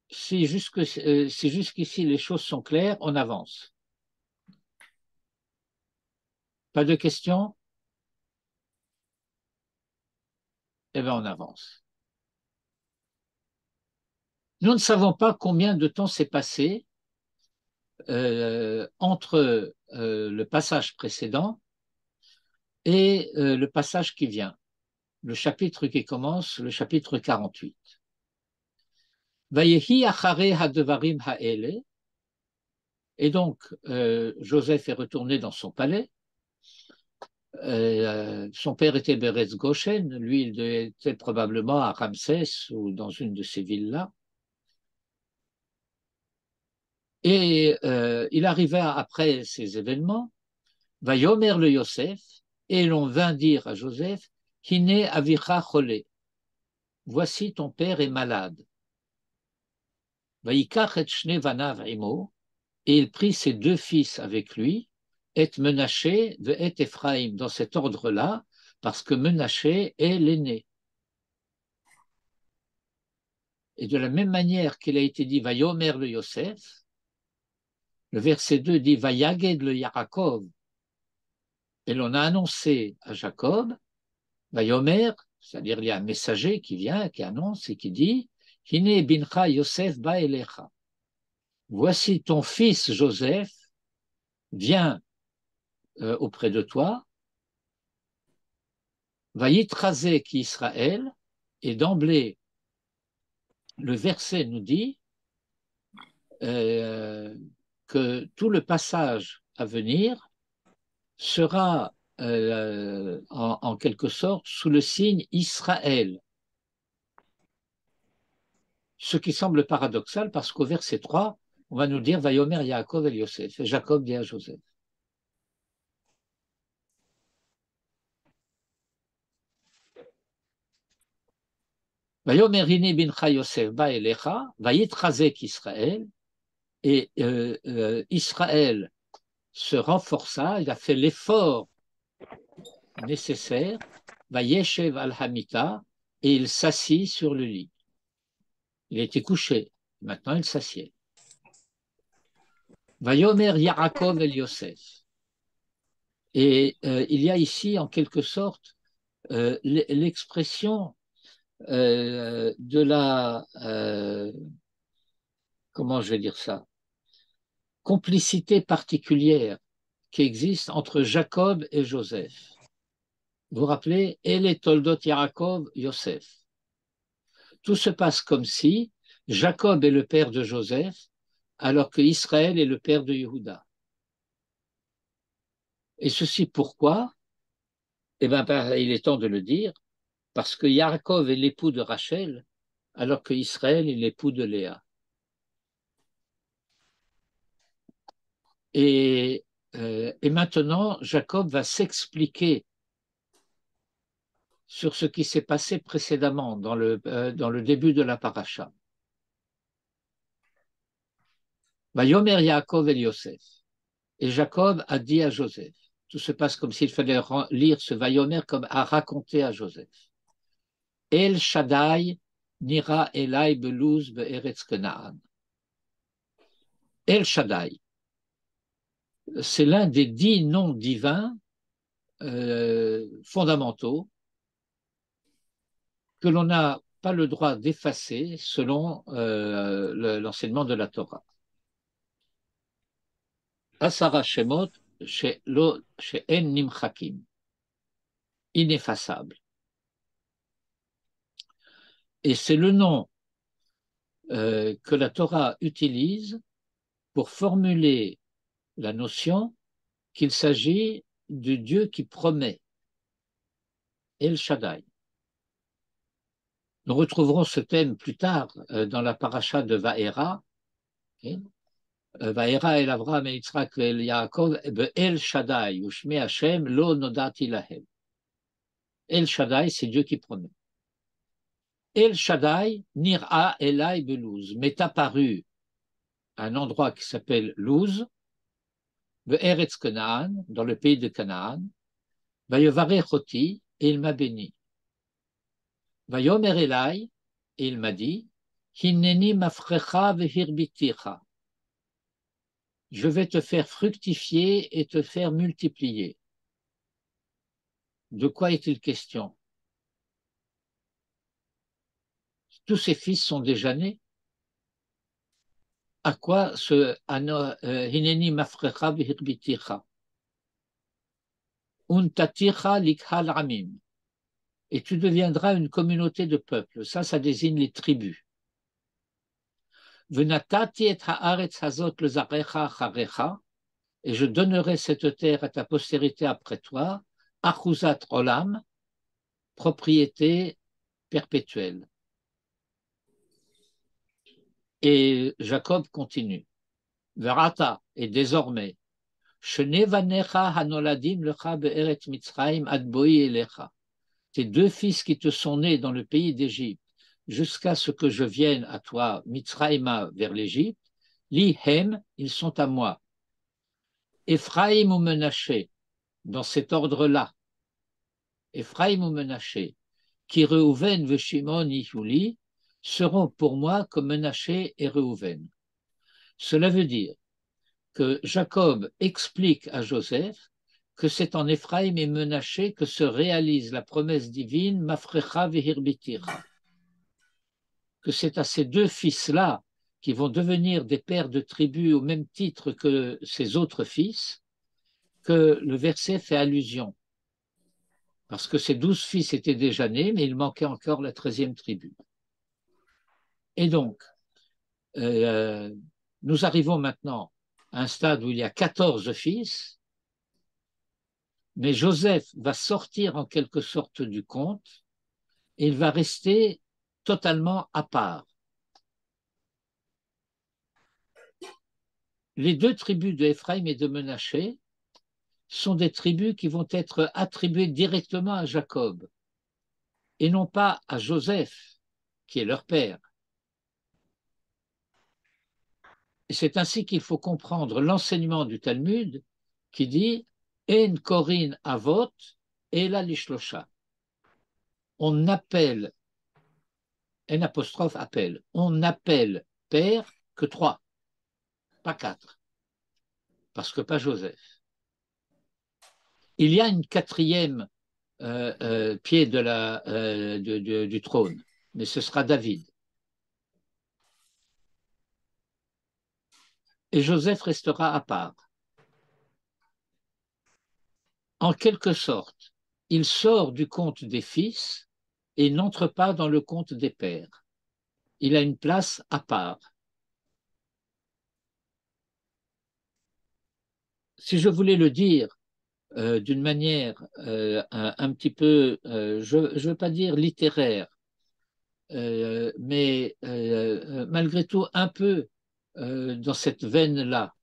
Si jusqu'ici les choses sont claires, on avance. Pas de questions? Eh bien, on avance. Nous ne savons pas combien de temps s'est passé euh, entre euh, le passage précédent et euh, le passage qui vient, le chapitre qui commence, le chapitre 48. Vayehi achare ha'ele. Et donc, Joseph est retourné dans son palais. Euh, son père était Beretz Goshen, lui il était probablement à Ramsès ou dans une de ces villes-là. Et euh, il arriva après ces événements, va Yomer le Yosef, et l'on vint dire à Joseph, Hine avicha voici ton père est malade. Va et il prit ses deux fils avec lui, et Menaché de Et Ephraim dans cet ordre-là, parce que Menaché est l'aîné. Et de la même manière qu'il a été dit Vayomer le Yosef, le verset 2 dit Vayaged le Yarakov. Et l'on a annoncé à Jacob, Vayomer, c'est-à-dire il y a un messager qui vient, qui annonce et qui dit Hine bincha Yosef ba'elecha. Voici ton fils Joseph vient euh, auprès de toi, va y traser qui Israël, et d'emblée, le verset nous dit euh, que tout le passage à venir sera euh, en, quelque sorte sous le signe Israël. Ce qui semble paradoxal parce qu'au verset 3, on va nous dire Vayomer Yaakov et Yosef. Jacob dit à Joseph. Vayomer bincha Yosef ba Israël. Et euh, euh, Israël se renforça, il a fait l'effort nécessaire, Vayeshev al-Hamita, et il s'assit sur le lit. Il était couché, maintenant il s'assied. Vayomer Yaakov el Yosef. Et euh, il y a ici en quelque sorte l'expression de la, comment je vais dire ça, complicité particulière qui existe entre Jacob et Joseph. Vous vous rappelez, El Toldot Yaakov Yosef. Tout se passe comme si Jacob est le père de Joseph, alors que Israël est le père de Yehuda. Et ceci pourquoi? Eh bien, il est temps de le dire, parce que Yaakov est l'époux de Rachel, alors que Israël est l'époux de Léa. Et, euh, et maintenant, Jacob va s'expliquer sur ce qui s'est passé précédemment dans le, euh, dans le début de la paracha. Yomer Yaakov et Yosef. Et Jacob a dit à Joseph. Tout se passe comme s'il fallait lire ce Vayomer comme à raconter à Joseph. El Shaddai nira elai belouz be'eretz Kenaan. El Shaddai, c'est l'un des dix noms divins euh, fondamentaux que l'on n'a pas le droit d'effacer selon euh, l'enseignement de la Torah. Asara Shemot chez Nimchakim, ineffaçable. Et c'est le nom euh, que la Torah utilise pour formuler la notion qu'il s'agit du Dieu qui promet, El Shaddai. Nous retrouverons ce thème plus tard euh, dans la paracha de Vaera. Okay. Vaera el Avram Yitzhak el Yaakov El Shaddai, Ushme Hashem lo nodati lahem. El Shaddai, c'est Dieu qui promet. El Shaddai nira elai belouz, m'est apparu à un endroit qui s'appelle Luz, Eretz Canaan, dans le pays de Canaan, Vayovarechoti, et il m'a béni. Vayomer Elai, et il m'a dit, Hineni mafrecha vehirbiticha. Je vais te faire fructifier et te faire multiplier. De quoi est-il question? Tous ses fils sont déjà nés. À quoi ce Hineni mafrecha vehirbiticha Untaticha likhal ramim et tu deviendras une communauté de peuples. Ça, ça désigne les tribus. Et je donnerai cette terre à ta postérité après toi, achuzat olam, propriété perpétuelle. Et Jacob continue. Verata, et désormais, tes deux fils qui te sont nés dans le pays d'Égypte, jusqu'à ce que je vienne à toi, Mitzraïma, vers l'Égypte, li hem, ils sont à moi. Ephraim ou Menaché, dans cet ordre-là. Ephraim ou Menaché, qui Reuven ve Shimon Yuli, seront pour moi comme Menaché et Reuven. Cela veut dire que Jacob explique à Joseph que c'est en Éphraïm et Menaché que se réalise la promesse divine Mafrecha vehirbitira. Que c'est à ces deux fils-là qui vont devenir des pères de tribus au même titre que ses autres fils, que le verset fait allusion. Parce que ces douze fils étaient déjà nés, mais il manquait encore la treizième tribu. Et donc, euh, nous arrivons maintenant à un stade où il y a 14 fils, mais Joseph va sortir en quelque sorte du conte et il va rester totalement à part. Les deux tribus de Ephraim et de Menaché sont des tribus qui vont être attribuées directement à Jacob et non pas à Joseph, qui est leur père. Et c'est ainsi qu'il faut comprendre l'enseignement du Talmud qui dit En Korin Avot et Lishlosha. On appelle, apostrophe appelle, on appelle père que trois, pas quatre, parce que pas Joseph. Il y a une quatrième euh, euh, pied euh, du trône, mais ce sera David. Et Joseph restera à part. En quelque sorte, il sort du compte des fils et n'entre pas dans le compte des pères. Il a une place à part. Si je voulais le dire euh, d'une manière euh, un, petit peu, euh, je ne veux pas dire littéraire, mais malgré tout un peu dans cette veine-là.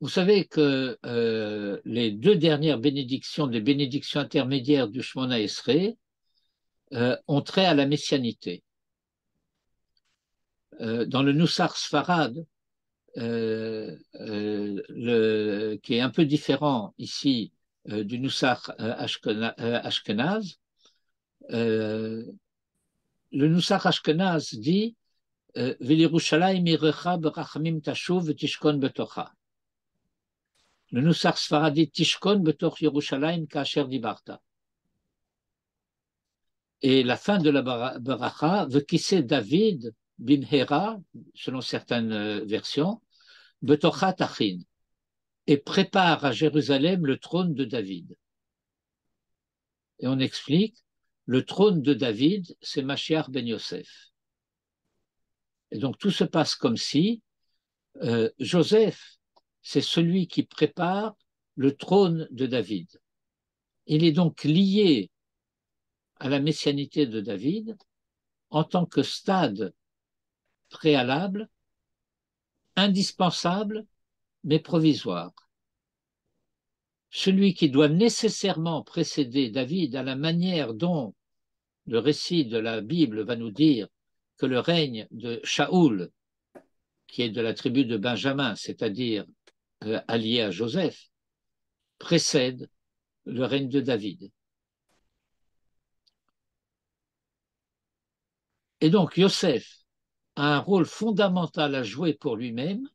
Vous savez que les deux dernières bénédictions, les bénédictions intermédiaires du Shemona Esrei, ont trait à la messianité. dans le Noussar Sfarad, euh, euh, qui est un peu différent ici euh, du Nusach Ashkenaz. le Nusach Ashkenaz dit le Nusach Sfaradi Tishkon betoch Yerushalayim kasher dibarta. Et la fin de la baracha, Vekise David bin Hera, selon certaines versions, Betochat Achin, et prépare à Jérusalem le trône de David. Et on explique, le trône de David, c'est Mashiach ben Yosef. Et donc tout se passe comme si euh, Joseph, c'est celui qui prépare le trône de David. Il est donc lié à la messianité de David en tant que stade préalable indispensable mais provisoire. Celui qui doit nécessairement précéder David à la manière dont le récit de la Bible va nous dire que le règne de Shaoul, qui est de la tribu de Benjamin, c'est-à-dire euh, allié à Joseph, précède le règne de David. Et donc Joseph a un rôle fondamental à jouer pour lui-même,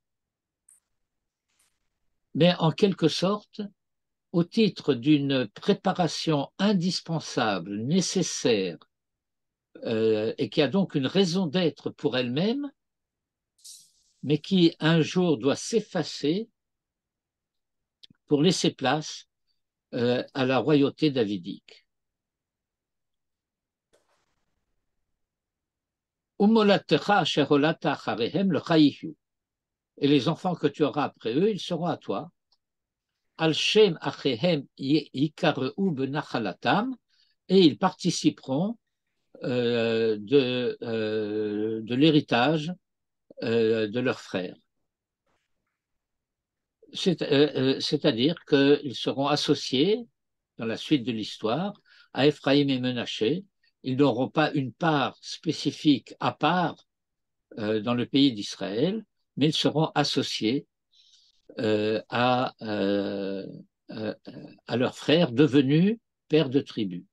mais en quelque sorte, au titre d'une préparation indispensable, nécessaire, euh, et qui a donc une raison d'être pour elle-même, mais qui un jour doit s'effacer pour laisser place euh, à la royauté davidique. Et les enfants que tu auras après eux, ils seront à toi. Et ils participeront euh, de, euh, de l'héritage euh, de leurs frères. C'est-à-dire qu'ils seront associés, dans la suite de l'histoire, à Ephraim et Menaché, ils n'auront pas une part spécifique à part dans le pays d'Israël, mais ils seront associés à, à leurs frères devenus pères de tribus.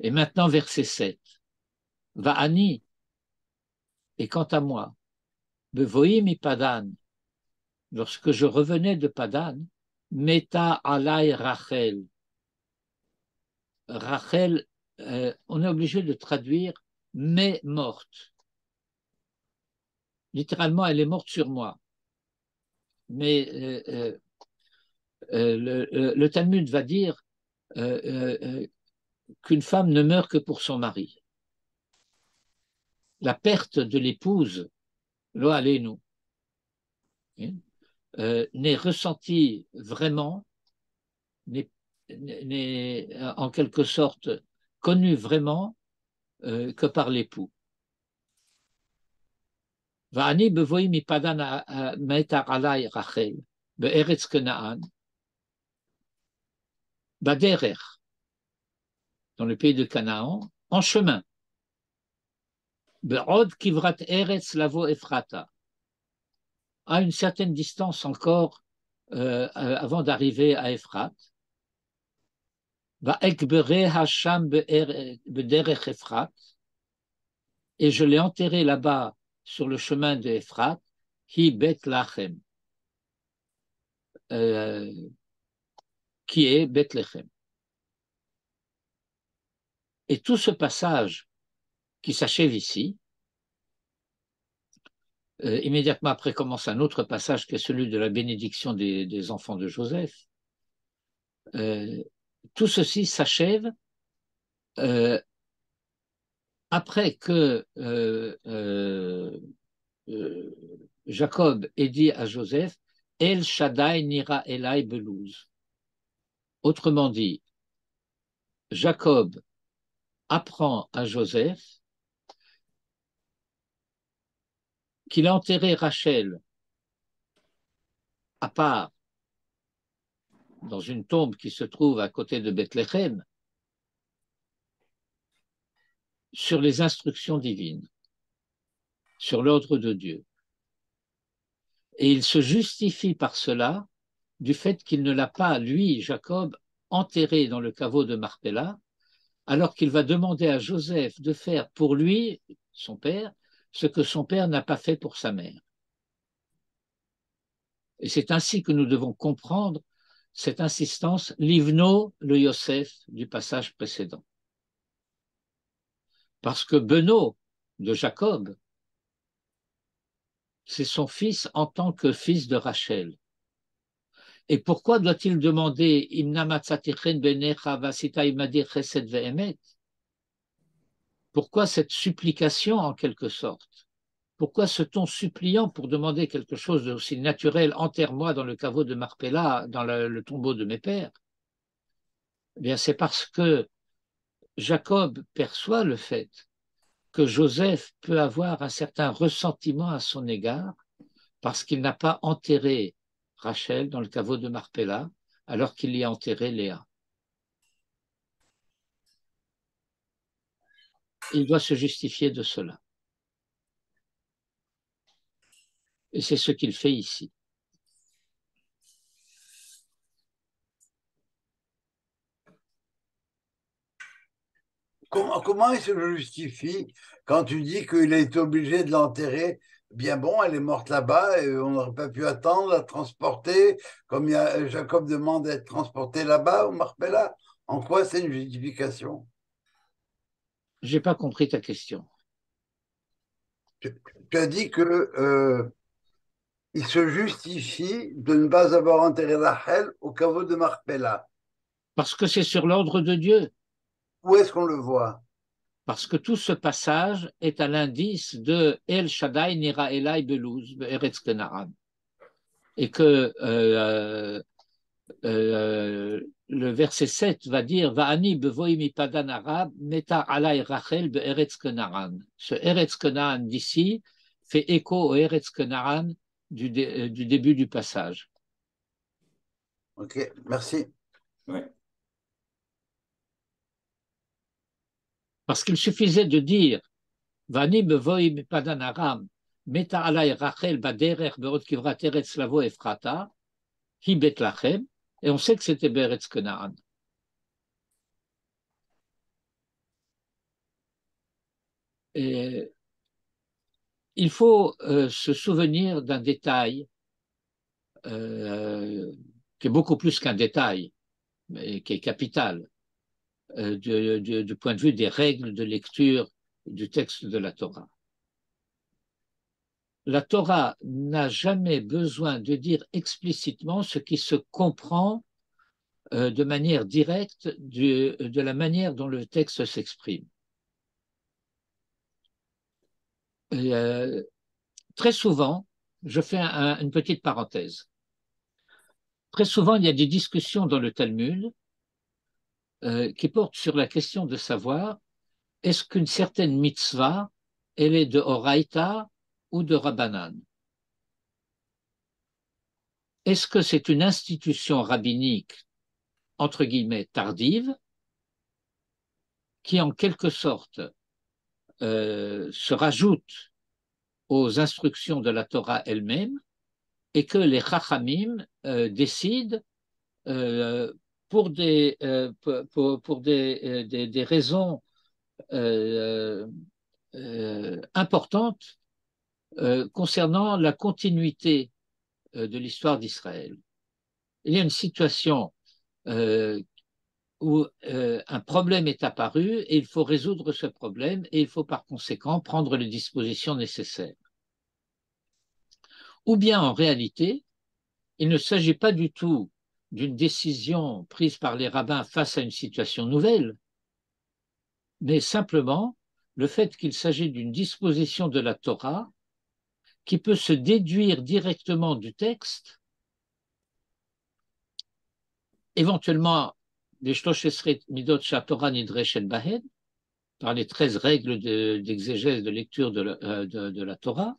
Et maintenant, verset 7. Va Ani, et quant à moi, mi Padan, lorsque je revenais de Padan, Meta alay Rachel. Rachel euh, on est obligé de traduire mais morte. Littéralement, elle est morte sur moi. Mais euh, euh, le, Talmud va dire qu'une femme ne meurt que pour son mari. la perte de l'épouse, lo nous, euh, n'est ressentie vraiment, n'est en quelque sorte connue vraiment euh, que par l'époux. ואני בבואי מפדן מתה עליי רחל בארץ כנען, בדרך, dans le pays de Canaan, en chemin. Kivrat eretz lavo efrata. À une certaine distance encore euh, avant d'arriver à Efrat. Et je l'ai enterré là-bas sur le chemin de Efrat, euh, qui est Bethléem. Et tout ce passage qui s'achève ici, euh, immédiatement après commence un autre passage qui est celui de la bénédiction des, enfants de Joseph. Euh, tout ceci s'achève euh, après que Jacob ait dit à Joseph El Shaddai Nira Elai Belouz. Autrement dit, Jacob apprend à Joseph qu'il a enterré Rachel à part dans une tombe qui se trouve à côté de Bethléem sur les instructions divines, sur l'ordre de Dieu. Et il se justifie par cela du fait qu'il ne l'a pas, lui, Jacob, enterré dans le caveau de Marpella, alors qu'il va demander à Joseph de faire pour lui, son père, ce que son père n'a pas fait pour sa mère. Et c'est ainsi que nous devons comprendre cette insistance, l'Ivno, le Yosef du passage précédent. Parce que Beno de Jacob, c'est son fils en tant que fils de Rachel. Et pourquoi doit-il demander pourquoi cette supplication en quelque sorte? Pourquoi ce ton suppliant pour demander quelque chose d'aussi naturel Enterre-moi dans le caveau de Marpella, dans le, tombeau de mes pères? Eh bien, c'est parce que Jacob perçoit le fait que Joseph peut avoir un certain ressentiment à son égard parce qu'il n'a pas enterré Rachel dans le caveau de Marpella alors qu'il y a enterré Léa. il doit se justifier de cela. Et c'est ce qu'il fait ici. Comment, comment il se justifie quand tu dis qu'il été obligé de l'enterrer Bien bon, elle est morte là-bas et on n'aurait pas pu attendre, la transporter, comme Jacob demande d'être transporté là-bas au Marpella. En quoi c'est une justification? J'ai pas compris ta question. Tu, as dit que euh, il se justifie de ne pas avoir enterré Rachel au caveau de Marpella. Parce que c'est sur l'ordre de Dieu. Où est-ce qu'on le voit? Parce que tout ce passage est à l'indice de El Shaddai Nira Elai Belouz, Eretz Kenaran. Et que euh, euh, le verset 7 va dire Va'ani bevoimi padan arab meta alay rachel be'eretz kenaran. Ce Eretz Kenaran d'ici fait écho au Eretz Kenaran du, euh, du début du passage. Ok, merci. Parce qu'il suffisait de dire Vani bevoimi padan aram meta alay rachel baderer be'ot kivrat Eretz lavo efrata hi lachem et on sait que c'était Beretz Kenaan. Et il faut euh, se souvenir d'un détail euh, qui est beaucoup plus qu'un détail, mais qui est capital euh, du point de vue des règles de lecture du texte de la Torah la Torah n'a jamais besoin de dire explicitement ce qui se comprend euh, de manière directe de la manière dont le texte s'exprime. euh, très souvent, je fais une petite parenthèse. Très souvent, il y a des discussions dans le Talmud euh, qui portent sur la question de savoir est-ce qu'une certaine mitzvah, elle est de Horaïta ou de Rabbanan? Est-ce que c'est une institution rabbinique, entre guillemets, tardive, qui en quelque sorte euh, se rajoute aux instructions de la Torah elle-même et que les Chachamim euh, décident pour des, pour, pour des, des, des, raisons importantes concernant la continuité de l'histoire d'Israël. Il y a une situation où euh, un problème est apparu et il faut résoudre ce problème et il faut par conséquent prendre les dispositions nécessaires. Ou bien en réalité, il ne s'agit pas du tout d'une décision prise par les rabbins face à une situation nouvelle, mais simplement le fait qu'il s'agit d'une disposition de la Torah qui peut se déduire directement du texte, éventuellement Midot Bahed, par les 13 règles d'exégèse de, lecture euh, de, de, la Torah,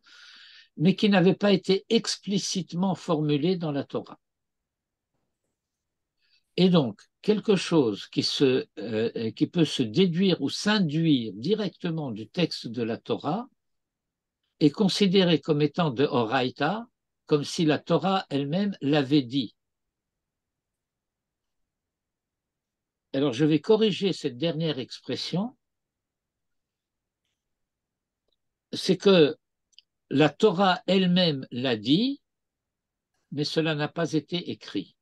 mais qui n'avaient pas été explicitement formulées dans la Torah. Et donc, quelque chose qui, se, euh, qui peut se déduire ou s'induire directement du texte de la Torah est considéré comme étant de Horaïta, comme si la Torah elle-même l'avait dit. Alors je vais corriger cette dernière expression. C'est que la Torah elle-même l'a dit, mais cela n'a pas été écrit.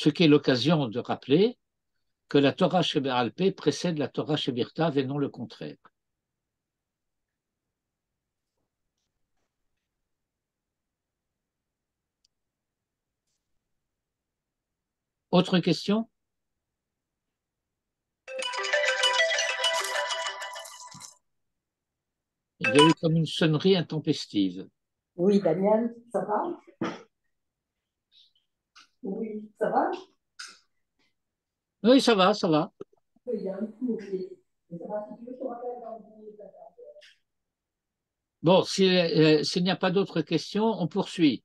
Ce qui est l'occasion de rappeler que la Torah Alpé précède la Torah Shebirtav et non le contraire. Autre question? Il y a eu comme une sonnerie intempestive. Oui, Daniel, ça va? Oui, ça va? Oui, ça va, ça va. Bon, euh, s'il n'y a pas d'autres questions, on poursuit.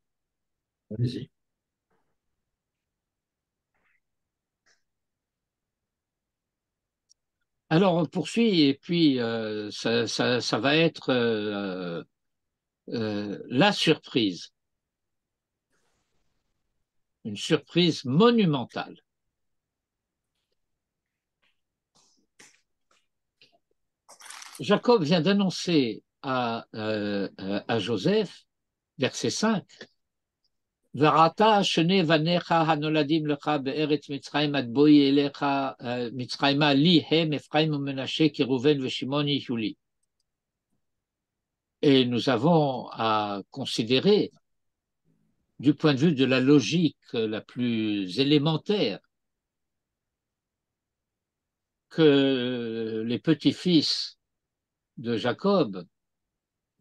Allez-y. Alors on poursuit et puis euh, ça, va être euh, euh, la surprise. Une surprise monumentale. Jacob vient d'annoncer à, à Joseph, verset 5, Varata shene vanecha hanoladim lecha be'eretz Mitzrayim ad boi elecha Mitzrayima li hem Ephraim Menashe Kiruven veshimon Yuli. Et nous avons à considérer, du point de vue de la logique la plus élémentaire, que les petits-fils de Jacob,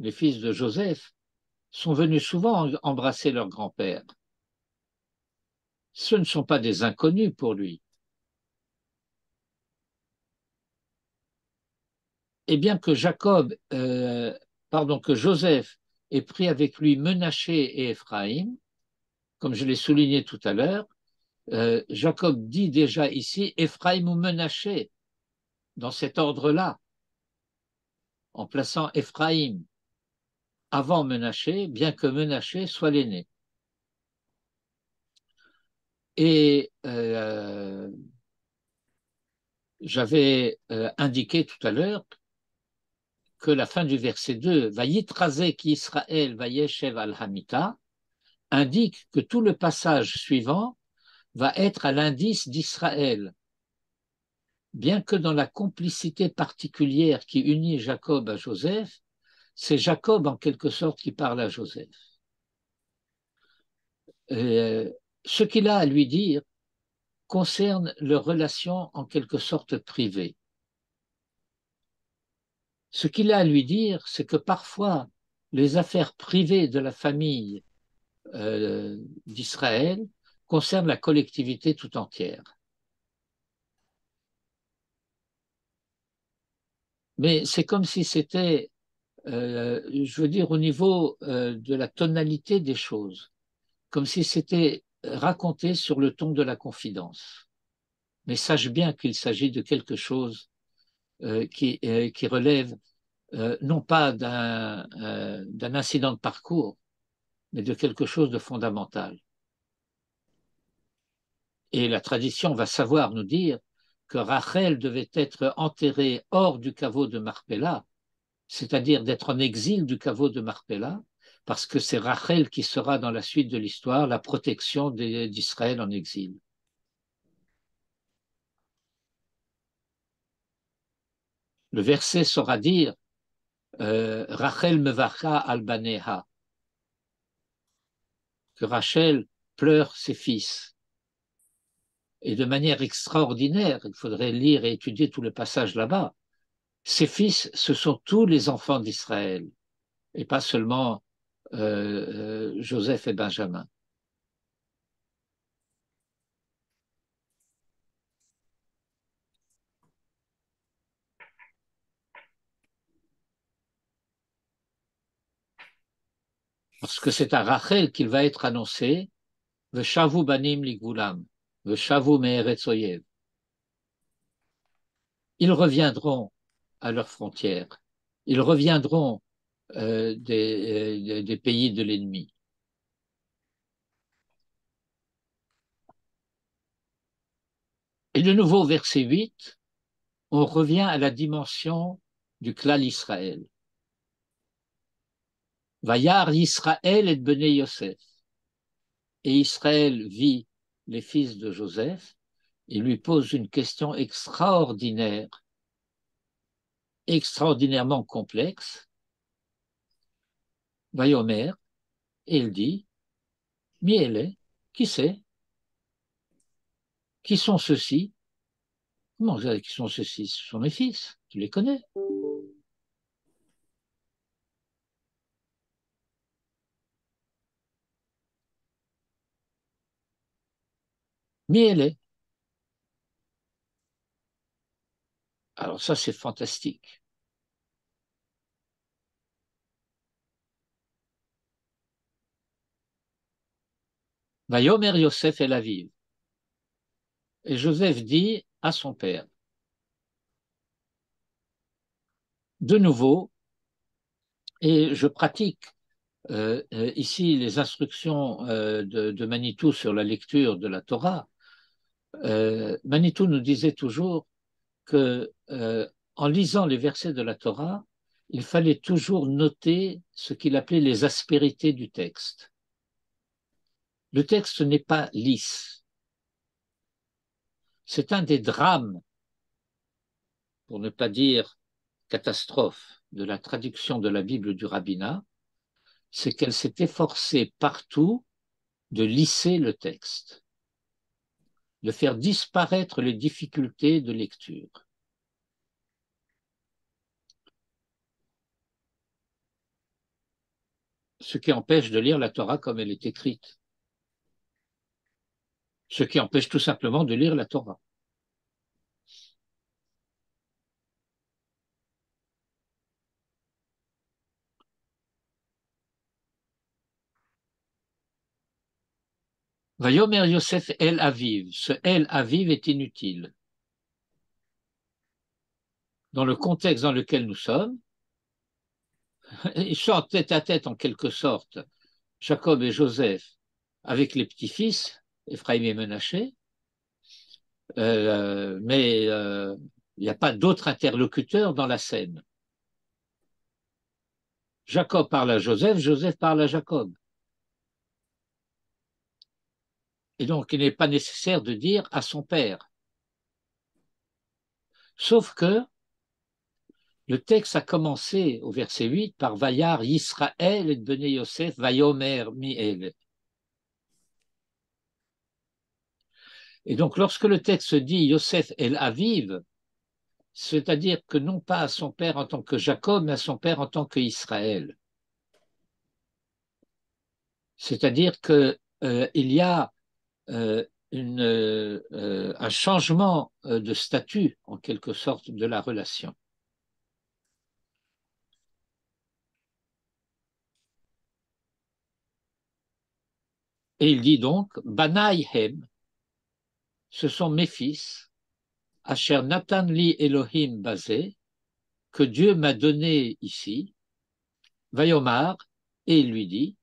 les fils de Joseph, sont venus souvent embrasser leur grand-père. Ce ne sont pas des inconnus pour lui. Et bien que Jacob, euh, pardon, que Joseph ait pris avec lui Menaché et Ephraïm, comme je l'ai souligné tout à l'heure, euh, Jacob dit déjà ici Ephraïm ou Menaché, dans cet ordre-là, en plaçant Ephraïm avant Menaché, bien que Menaché soit l'aîné. Et euh, j'avais euh, indiqué tout à l'heure que la fin du verset 2, Vayitrazek Israël Vayeshev al-Hamita, indique que tout le passage suivant va être à l'indice d'Israël. Bien que dans la complicité particulière qui unit Jacob à Joseph, c'est Jacob en quelque sorte qui parle à Joseph. ce qu'il a à lui dire concerne leurs relations en quelque sorte privées. Ce qu'il a à lui dire, c'est que parfois les affaires privées de la famille euh, d'Israël concernent la collectivité tout entière. Mais c'est comme si c'était, euh, je veux dire, au niveau euh, de la tonalité des choses, comme si c'était raconté sur le ton de la confidence. Mais sache bien qu'il s'agit de quelque chose qui, qui, relève non pas d'un incident de parcours, mais de quelque chose de fondamental. Et la tradition va savoir nous dire que Rachel devait être enterrée hors du caveau de Marpella, c'est-à-dire d'être en exil du caveau de Marpella, parce que c'est Rachel qui sera dans la suite de l'histoire la protection d'Israël en exil. Le verset saura dire euh, Rachel mevacha albaneha, Rachel pleure ses fils. Et de manière extraordinaire, il faudrait lire et étudier tout le passage là-bas. Ses fils, ce sont tous les enfants d'Israël, et pas seulement euh, euh, Joseph et Benjamin. Parce que c'est à Rachel qu'il va être annoncé Veshavu banim ligvulam, Veshavu me'eretz Ils reviendront à leurs frontières. Ils reviendront euh, des, des pays de l'ennemi. Et de nouveau, verset 8, on revient à la dimension du clan Israël. Vayar Israël et Bene Yosef. Et Israël vit les fils de Joseph et lui pose une question extraordinaire, extraordinairement complexe. Vayomer, et il dit, Miele, qui c'est? Qui sont ceux-ci? Comment vous qui sont ceux-ci? Ce sont mes fils, tu les connais. Alors ça, c'est fantastique. Vayomer Yosef la vive. Et Joseph dit à son père, de nouveau, et je pratique euh, euh, ici les instructions euh, de, Manitou sur la lecture de la Torah, Manitou nous disait toujours que en lisant les versets de la Torah, il fallait toujours noter ce qu'il appelait les aspérités du texte le texte n'est pas lisse. C'est un des drames, pour ne pas dire catastrophe, de la traduction de la Bible du rabbinat, c'est qu'elle s'est efforcée partout de lisser le texte, de faire disparaître les difficultés de lecture. Ce qui empêche de lire la Torah comme elle est écrite ce qui empêche tout simplement de lire la Torah. Vayomer Yosef El Aviv. Ce El Aviv est inutile. Dans le contexte dans lequel nous sommes, ils sont tête à tête en quelque sorte, Jacob et Joseph, avec les petits-fils, Ephraim et Menaché, euh, mais euh, il n'y a pas d'autre interlocuteur dans la scène. Jacob parle à Joseph, Joseph parle à Jacob. Et donc, il n'est pas nécessaire de dire à son père. Sauf que le texte a commencé au verset 8 par Vayar Yisraël et Bene Yosef Vayomer Miel. Et donc, lorsque le texte dit Yosef El Aviv, c'est-à-dire que non pas à son père en tant que Jacob, mais à son père en tant qu'Israël. C'est-à-dire qu'il euh, y a une, euh, un changement de statut, en quelque sorte, de la relation. Et il dit donc, Banayhem, ce sont mes fils, Asher Natan li Elohim basé, que Dieu m'a donné ici, Vayomar, et il lui dit,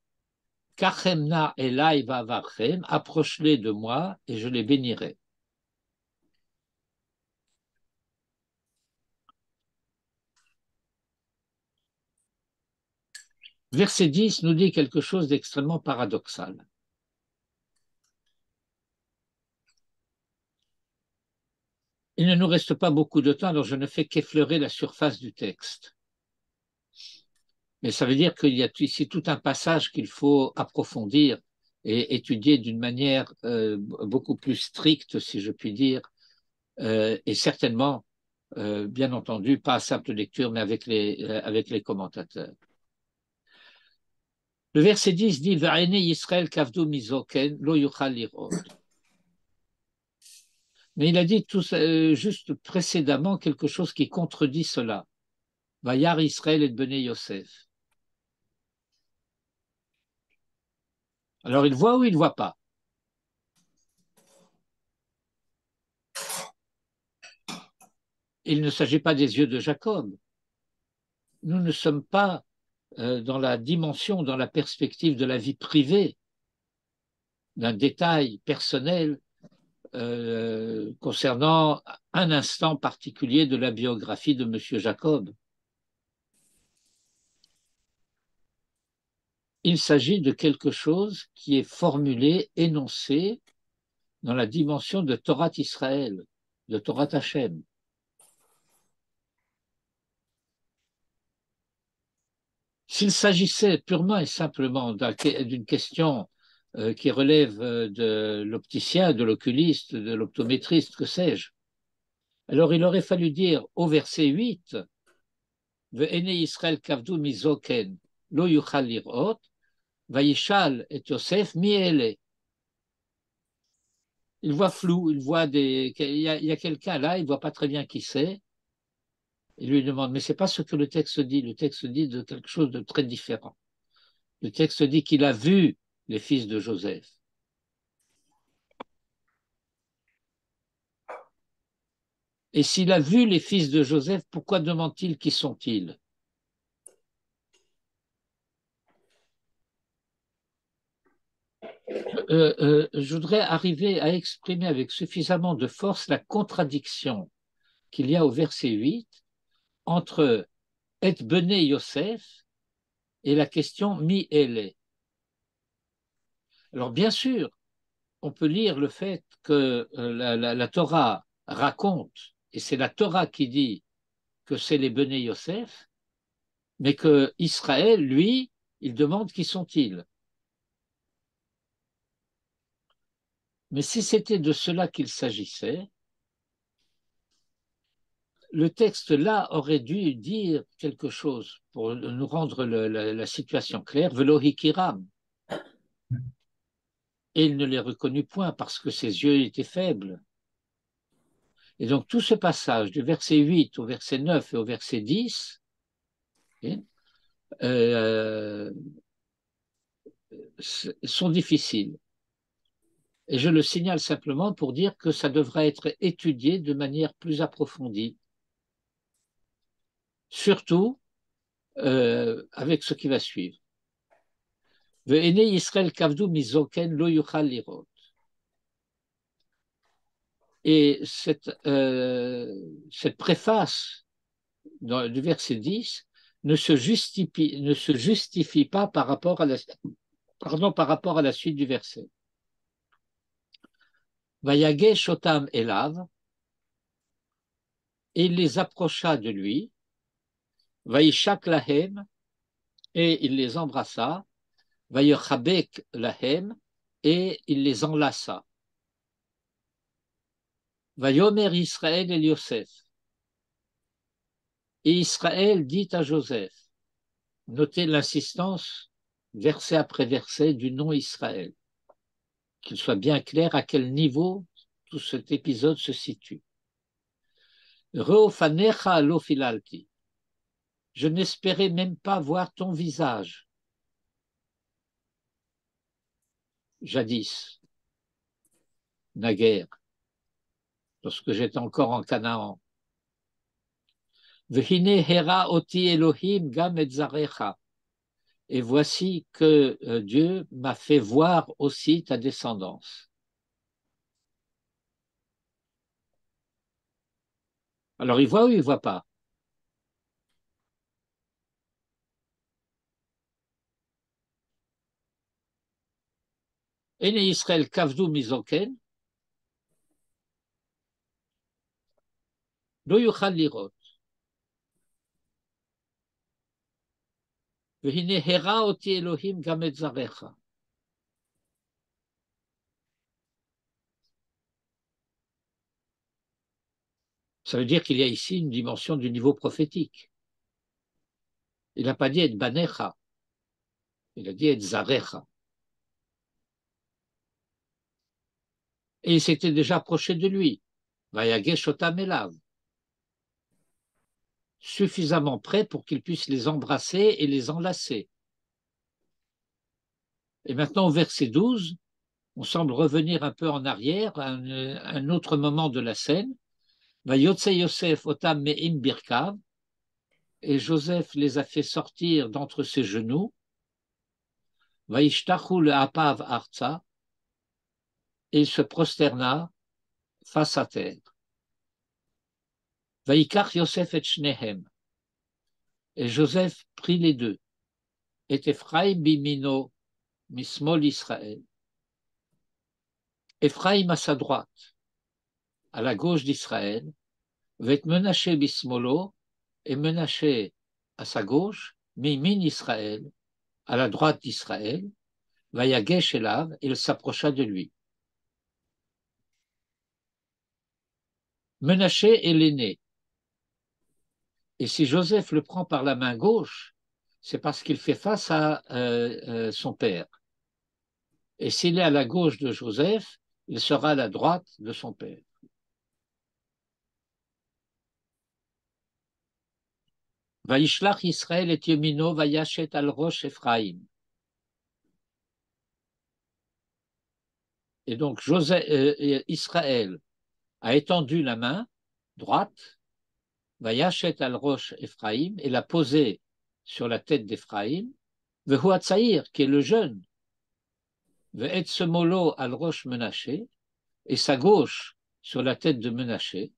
Kachemna elai vavarchem, approche-les de moi et je les bénirai. Verset 10 nous dit quelque chose d'extrêmement paradoxal. Il ne nous reste pas beaucoup de temps, alors je ne fais qu'effleurer la surface du texte. Mais ça veut dire qu'il y a ici tout un passage qu'il faut approfondir et étudier d'une manière euh, beaucoup plus stricte, si je puis dire, euh, et certainement, euh, bien entendu, pas à simple lecture, mais avec les, avec les commentateurs. Le verset 10 dit kavdu lo mais il a dit tout, juste précédemment quelque chose qui contredit cela. Vayar Israël et Bené Yosef. Alors il voit ou il ne voit pas? Il ne s'agit pas des yeux de Jacob. Nous ne sommes pas euh, dans la dimension, dans la perspective de la vie privée, d'un détail personnel euh, concernant un instant particulier de la biographie de M. Jacob. Il s'agit de quelque chose qui est formulé, énoncé dans la dimension de Torah Israël, de Torah Hashem. S'il s'agissait purement et simplement d'une question euh, qui relève euh, de l'opticien, de l'oculiste, de l'optométriste, que sais-je. Alors il aurait fallu dire au verset 8, Israël kavdu mizoken Il voit flou, il voit des, il y a, quelqu'un là, il voit pas très bien qui c'est. Il lui demande, mais c'est pas ce que le texte dit. Le texte dit de quelque chose de très différent. Le texte dit qu'il a vu les fils de Joseph. Et s'il a vu les fils de Joseph, pourquoi demande-t-il qui sont-ils? Euh, euh, je voudrais arriver à exprimer avec suffisamment de force la contradiction qu'il y a au verset 8 entre Et Bené Yosef et la question Mi Ele. Alors bien sûr, on peut lire le fait que euh, la, Torah raconte, et c'est la Torah qui dit que c'est les Béné Yosef, mais que Israël, lui, il demande qui sont-ils. Mais si c'était de cela qu'il s'agissait, le texte là aurait dû dire quelque chose pour nous rendre la, situation claire. Velo hikiram et il ne les reconnut point parce que ses yeux étaient faibles. Et donc tout ce passage du verset 8 au verset 9 et au verset 10 euh, sont difficiles. Et je le signale simplement pour dire que ça devrait être étudié de manière plus approfondie. Surtout euh, avec ce qui va suivre. Et cette, euh, cette préface du verset 10 ne se, justifie, ne se justifie pas par rapport, à la, pardon, par rapport à la suite du verset. Vayage shotam elav, et il les approcha de lui, Vaishak lahem, et il les embrassa, Vayochabek lahem, et il les enlaça. Vayomer Israël et Yosef. Et Israël dit à Joseph, notez l'insistance, verset après verset, du nom Israël, qu'il soit bien clair à quel niveau tout cet épisode se situe. Reofanecha alofilalti. Je n'espérais même pas voir ton visage. Jadis, naguère, lorsque j'étais encore en Canaan. hera oti Elohim gam et voici que euh, Dieu m'a fait voir aussi ta descendance. Alors il voit ou il ne voit pas? והנה הרע אותי אלוהים גם את זרעך. Ça veut dire qu'il y a ici une dimension du niveau prophétique. Il n'a pas dit être banecha, il a dit être zarecha. Et il s'était déjà approché de lui. Vayagesh otam elav suffisamment près pour qu'il puisse les embrasser et les enlacer. Et maintenant, au verset 12, on semble revenir un peu en arrière, à un, autre moment de la scène. Yosef otam me'im et Joseph les a fait sortir d'entre ses genoux. Apav arza, et il se prosterna face à terre. Vaikach Yosef et Shnehem. Et Joseph prit les deux. Et Ephraim bimino mismol Israël. Ephraim à sa droite, à la gauche d'Israël, être Menaché bismolo et Menaché à sa gauche, Mimin Israël, à la droite d'Israël, Vayagesh Elav, il s'approcha de lui. Menaché est l'aîné, et si Joseph le prend par la main gauche, c'est parce qu'il fait face à euh, euh, son père. Et s'il est à la gauche de Joseph, il sera à la droite de son père. Vaishlach Israël et Yemino al Rosh Ephraim. Et donc euh, Israël a étendu la main droite Vayachet al Rosh Ephraim et l'a posé sur la tête d'Ephraim, Vehuatzaïr, qui est le jeune, Ve'et Semolo al Rosh Menaché, et sa gauche sur la tête de Menaché,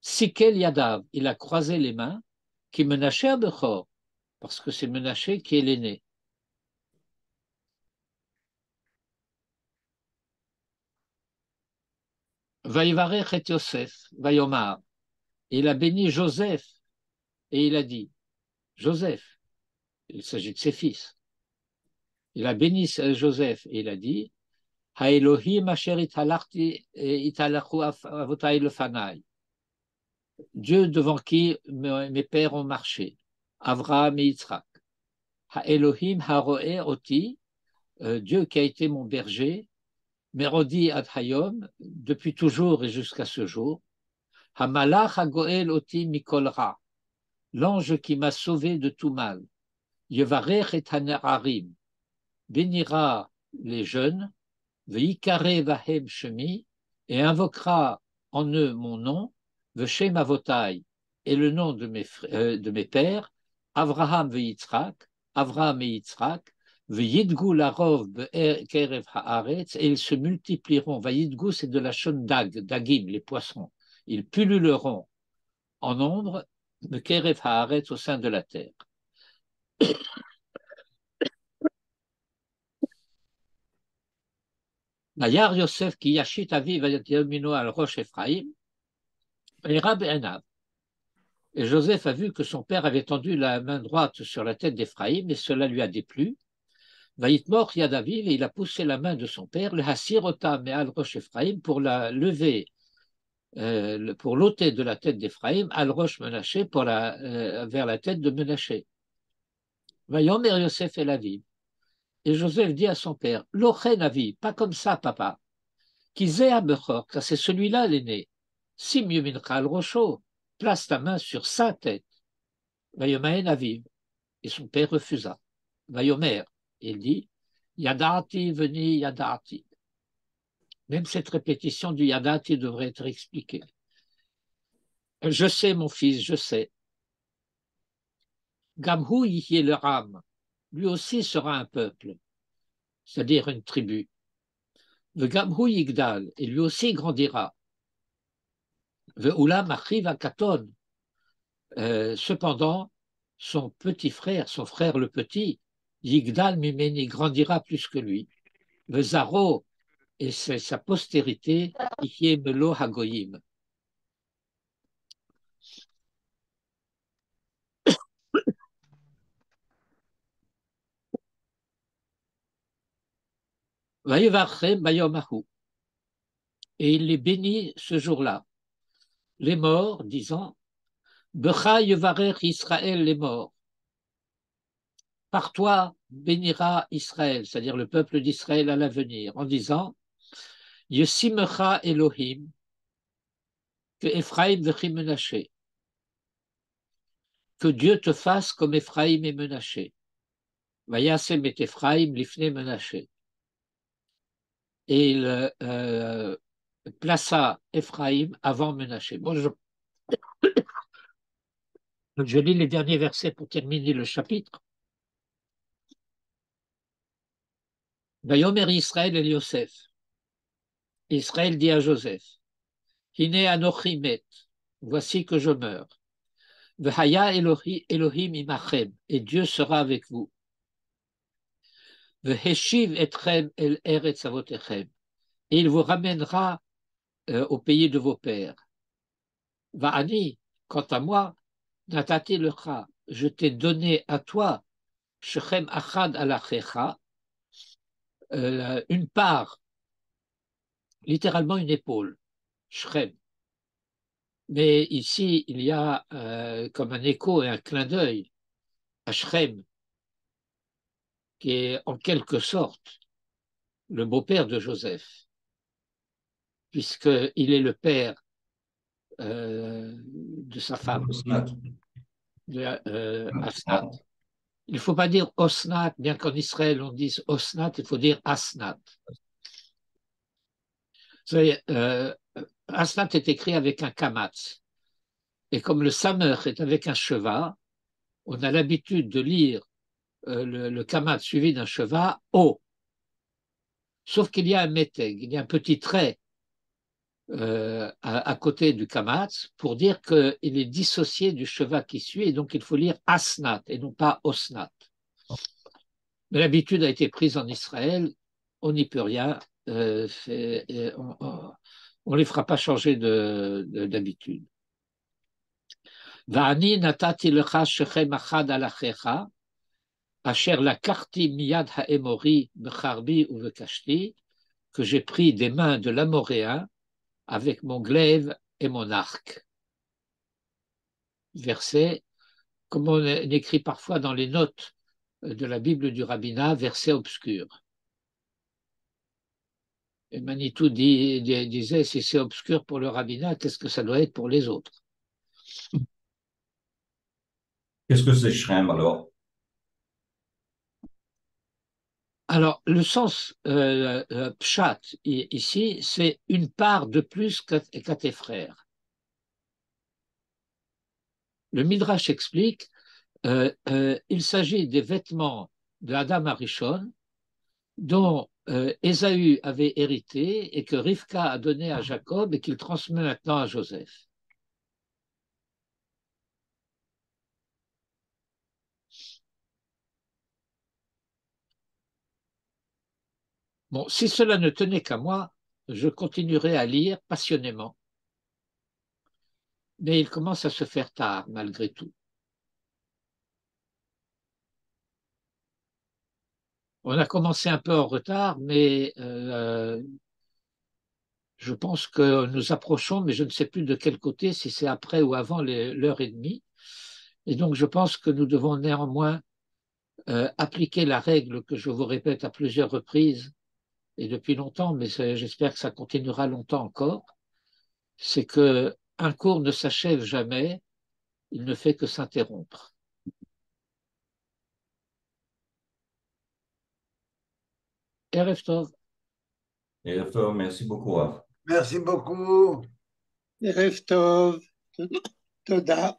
Sikel Yadav, il a croisé les mains, qui Menaché à Bechor, parce que c'est Menaché qui est l'aîné. Yosef, Il a béni Joseph. Et il a dit, Joseph, il s'agit de ses fils, il a béni Joseph et il a dit, Dieu devant qui mes pères ont marché, Avraham et Yitzhak. Elohim haroe oti, euh, Dieu qui a été mon berger, Merodi ad hayom, depuis toujours et jusqu'à ce jour, Hamalach hagoel oti mikolra, l'ange qui m'a sauvé de tout mal. Yevarech et hanerarim, bénira les jeunes, veikare vahem shemi, et invoquera en eux mon nom, veshem avotai, et le nom de mes, euh, de mes pères, Avraham veitzrak, Avraham et Yitzhak, et ils se multiplieront. Veyidgu, c'est de la chaîne dag, dagim, les poissons ils pulluleront en nombre de Keref Haaretz au sein de la terre. Et Joseph a vu que son père avait tendu la main droite sur la tête d'Ephraïm et cela lui a déplu. Yadaviv, et il a poussé la main de son père, le Hasirota al Roche Ephraim, pour la lever euh, pour l'ôter de la tête d'Éphraïm, al roche Menaché euh, vers la tête de Menaché. Vayomer Yosef et la vie. Et Joseph dit à son père, Lochen avi, pas comme ça, papa. Kizea Bechor, car c'est celui-là l'aîné. Sim Yumincha al rocho, place ta main sur sa tête. Vayomaen aviv. Et son père refusa. Vayomer, il dit, Yadati, veni, Yadati. Même cette répétition du Yadati devrait être expliquée. Je sais, mon fils, je sais. Gamhu est le ram, lui aussi sera un peuple, c'est-à-dire une tribu. Le Gamhu Yigdal, et lui aussi grandira. Le Ulam arrive à Katon. Euh, cependant, son petit frère, son frère le petit, Yigdal Mimeni, grandira plus que lui. Le Zaro, et c'est sa postérité, Melo Hagoyim. Et il les bénit ce jour-là. Les morts, disant, Becha Israël, les morts. Par toi bénira Israël, c'est-à-dire le peuple d'Israël à l'avenir, en disant, Yesimecha Elohim, que Ephraim vechim Menaché, que Dieu te fasse comme Ephraim et Menaché. Vayasem et Ephraim lifne Menaché. Et il euh, plaça Ephraim avant Menaché. Bon, je... je lis les derniers versets pour terminer le chapitre. Vayomer Israël et Yosef. Israël dit à Joseph, Hine anochimet, voici que je meurs. Vehaya Elohim imachem, et Dieu sera avec vous. Veheshiv etrem el eretz avotechem, et il vous ramènera euh, au pays de vos pères. Va'ani, quant à moi, natati lecha, je t'ai donné à toi, shechem achad alachecha, euh, une part littéralement une épaule, Shrem. Mais ici, il y a euh, comme un écho et un clin d'œil à Shrem, qui est en quelque sorte le beau-père de Joseph, puisqu'il est le père euh, de sa femme, de euh, Asnat. Il ne faut pas dire Osnat, bien qu'en Israël on dise Osnat, il faut dire Asnat. Euh, Asnat est écrit avec un kamatz. Et comme le samer est avec un cheval, on a l'habitude de lire euh, le, le suivi d'un cheval O. Sauf qu'il y a un méteg, il y a un petit trait euh, à, côté du kamatz pour dire qu'il est dissocié du cheval qui suit et donc il faut lire asnat et non pas osnat. Mais l'habitude a été prise en Israël, on n'y peut rien, euh, on ne les fera pas changer d'habitude. Va'ani natati lecha shechem achad alachecha, asher lakarti miyad ha'emori becharbi ou bekashti, que j'ai pris des mains de l'amoréen avec mon glaive et mon arc. Verset, comme on écrit parfois dans les notes de la Bible du rabbinat, verset obscur. Et Manitou disait, si c'est obscur pour le rabbinat, qu'est-ce que ça doit être pour les autres? Qu'est-ce que c'est Shrem alors? Alors, le sens euh, euh, pshat ici, c'est une part de plus qu'à tes frères. Le Midrash explique, euh, il s'agit des vêtements de Adam Arishon dont Ésaü avait hérité et que Rivka a donné à Jacob et qu'il transmet maintenant à Joseph. Bon, si cela ne tenait qu'à moi, je continuerai à lire passionnément. Mais il commence à se faire tard, malgré tout. On a commencé un peu en retard, mais euh, Je pense que nous approchons, mais je ne sais plus de quel côté, si c'est après ou avant l'heure et demie. Et donc, je pense que nous devons néanmoins euh, appliquer la règle que je vous répète à plusieurs reprises et depuis longtemps, mais j'espère que ça continuera longtemps encore, c'est que un cours ne s'achève jamais, il ne fait que s'interrompre. Erev Tov. merci beaucoup. Merci beaucoup. Erev Tov. Toda.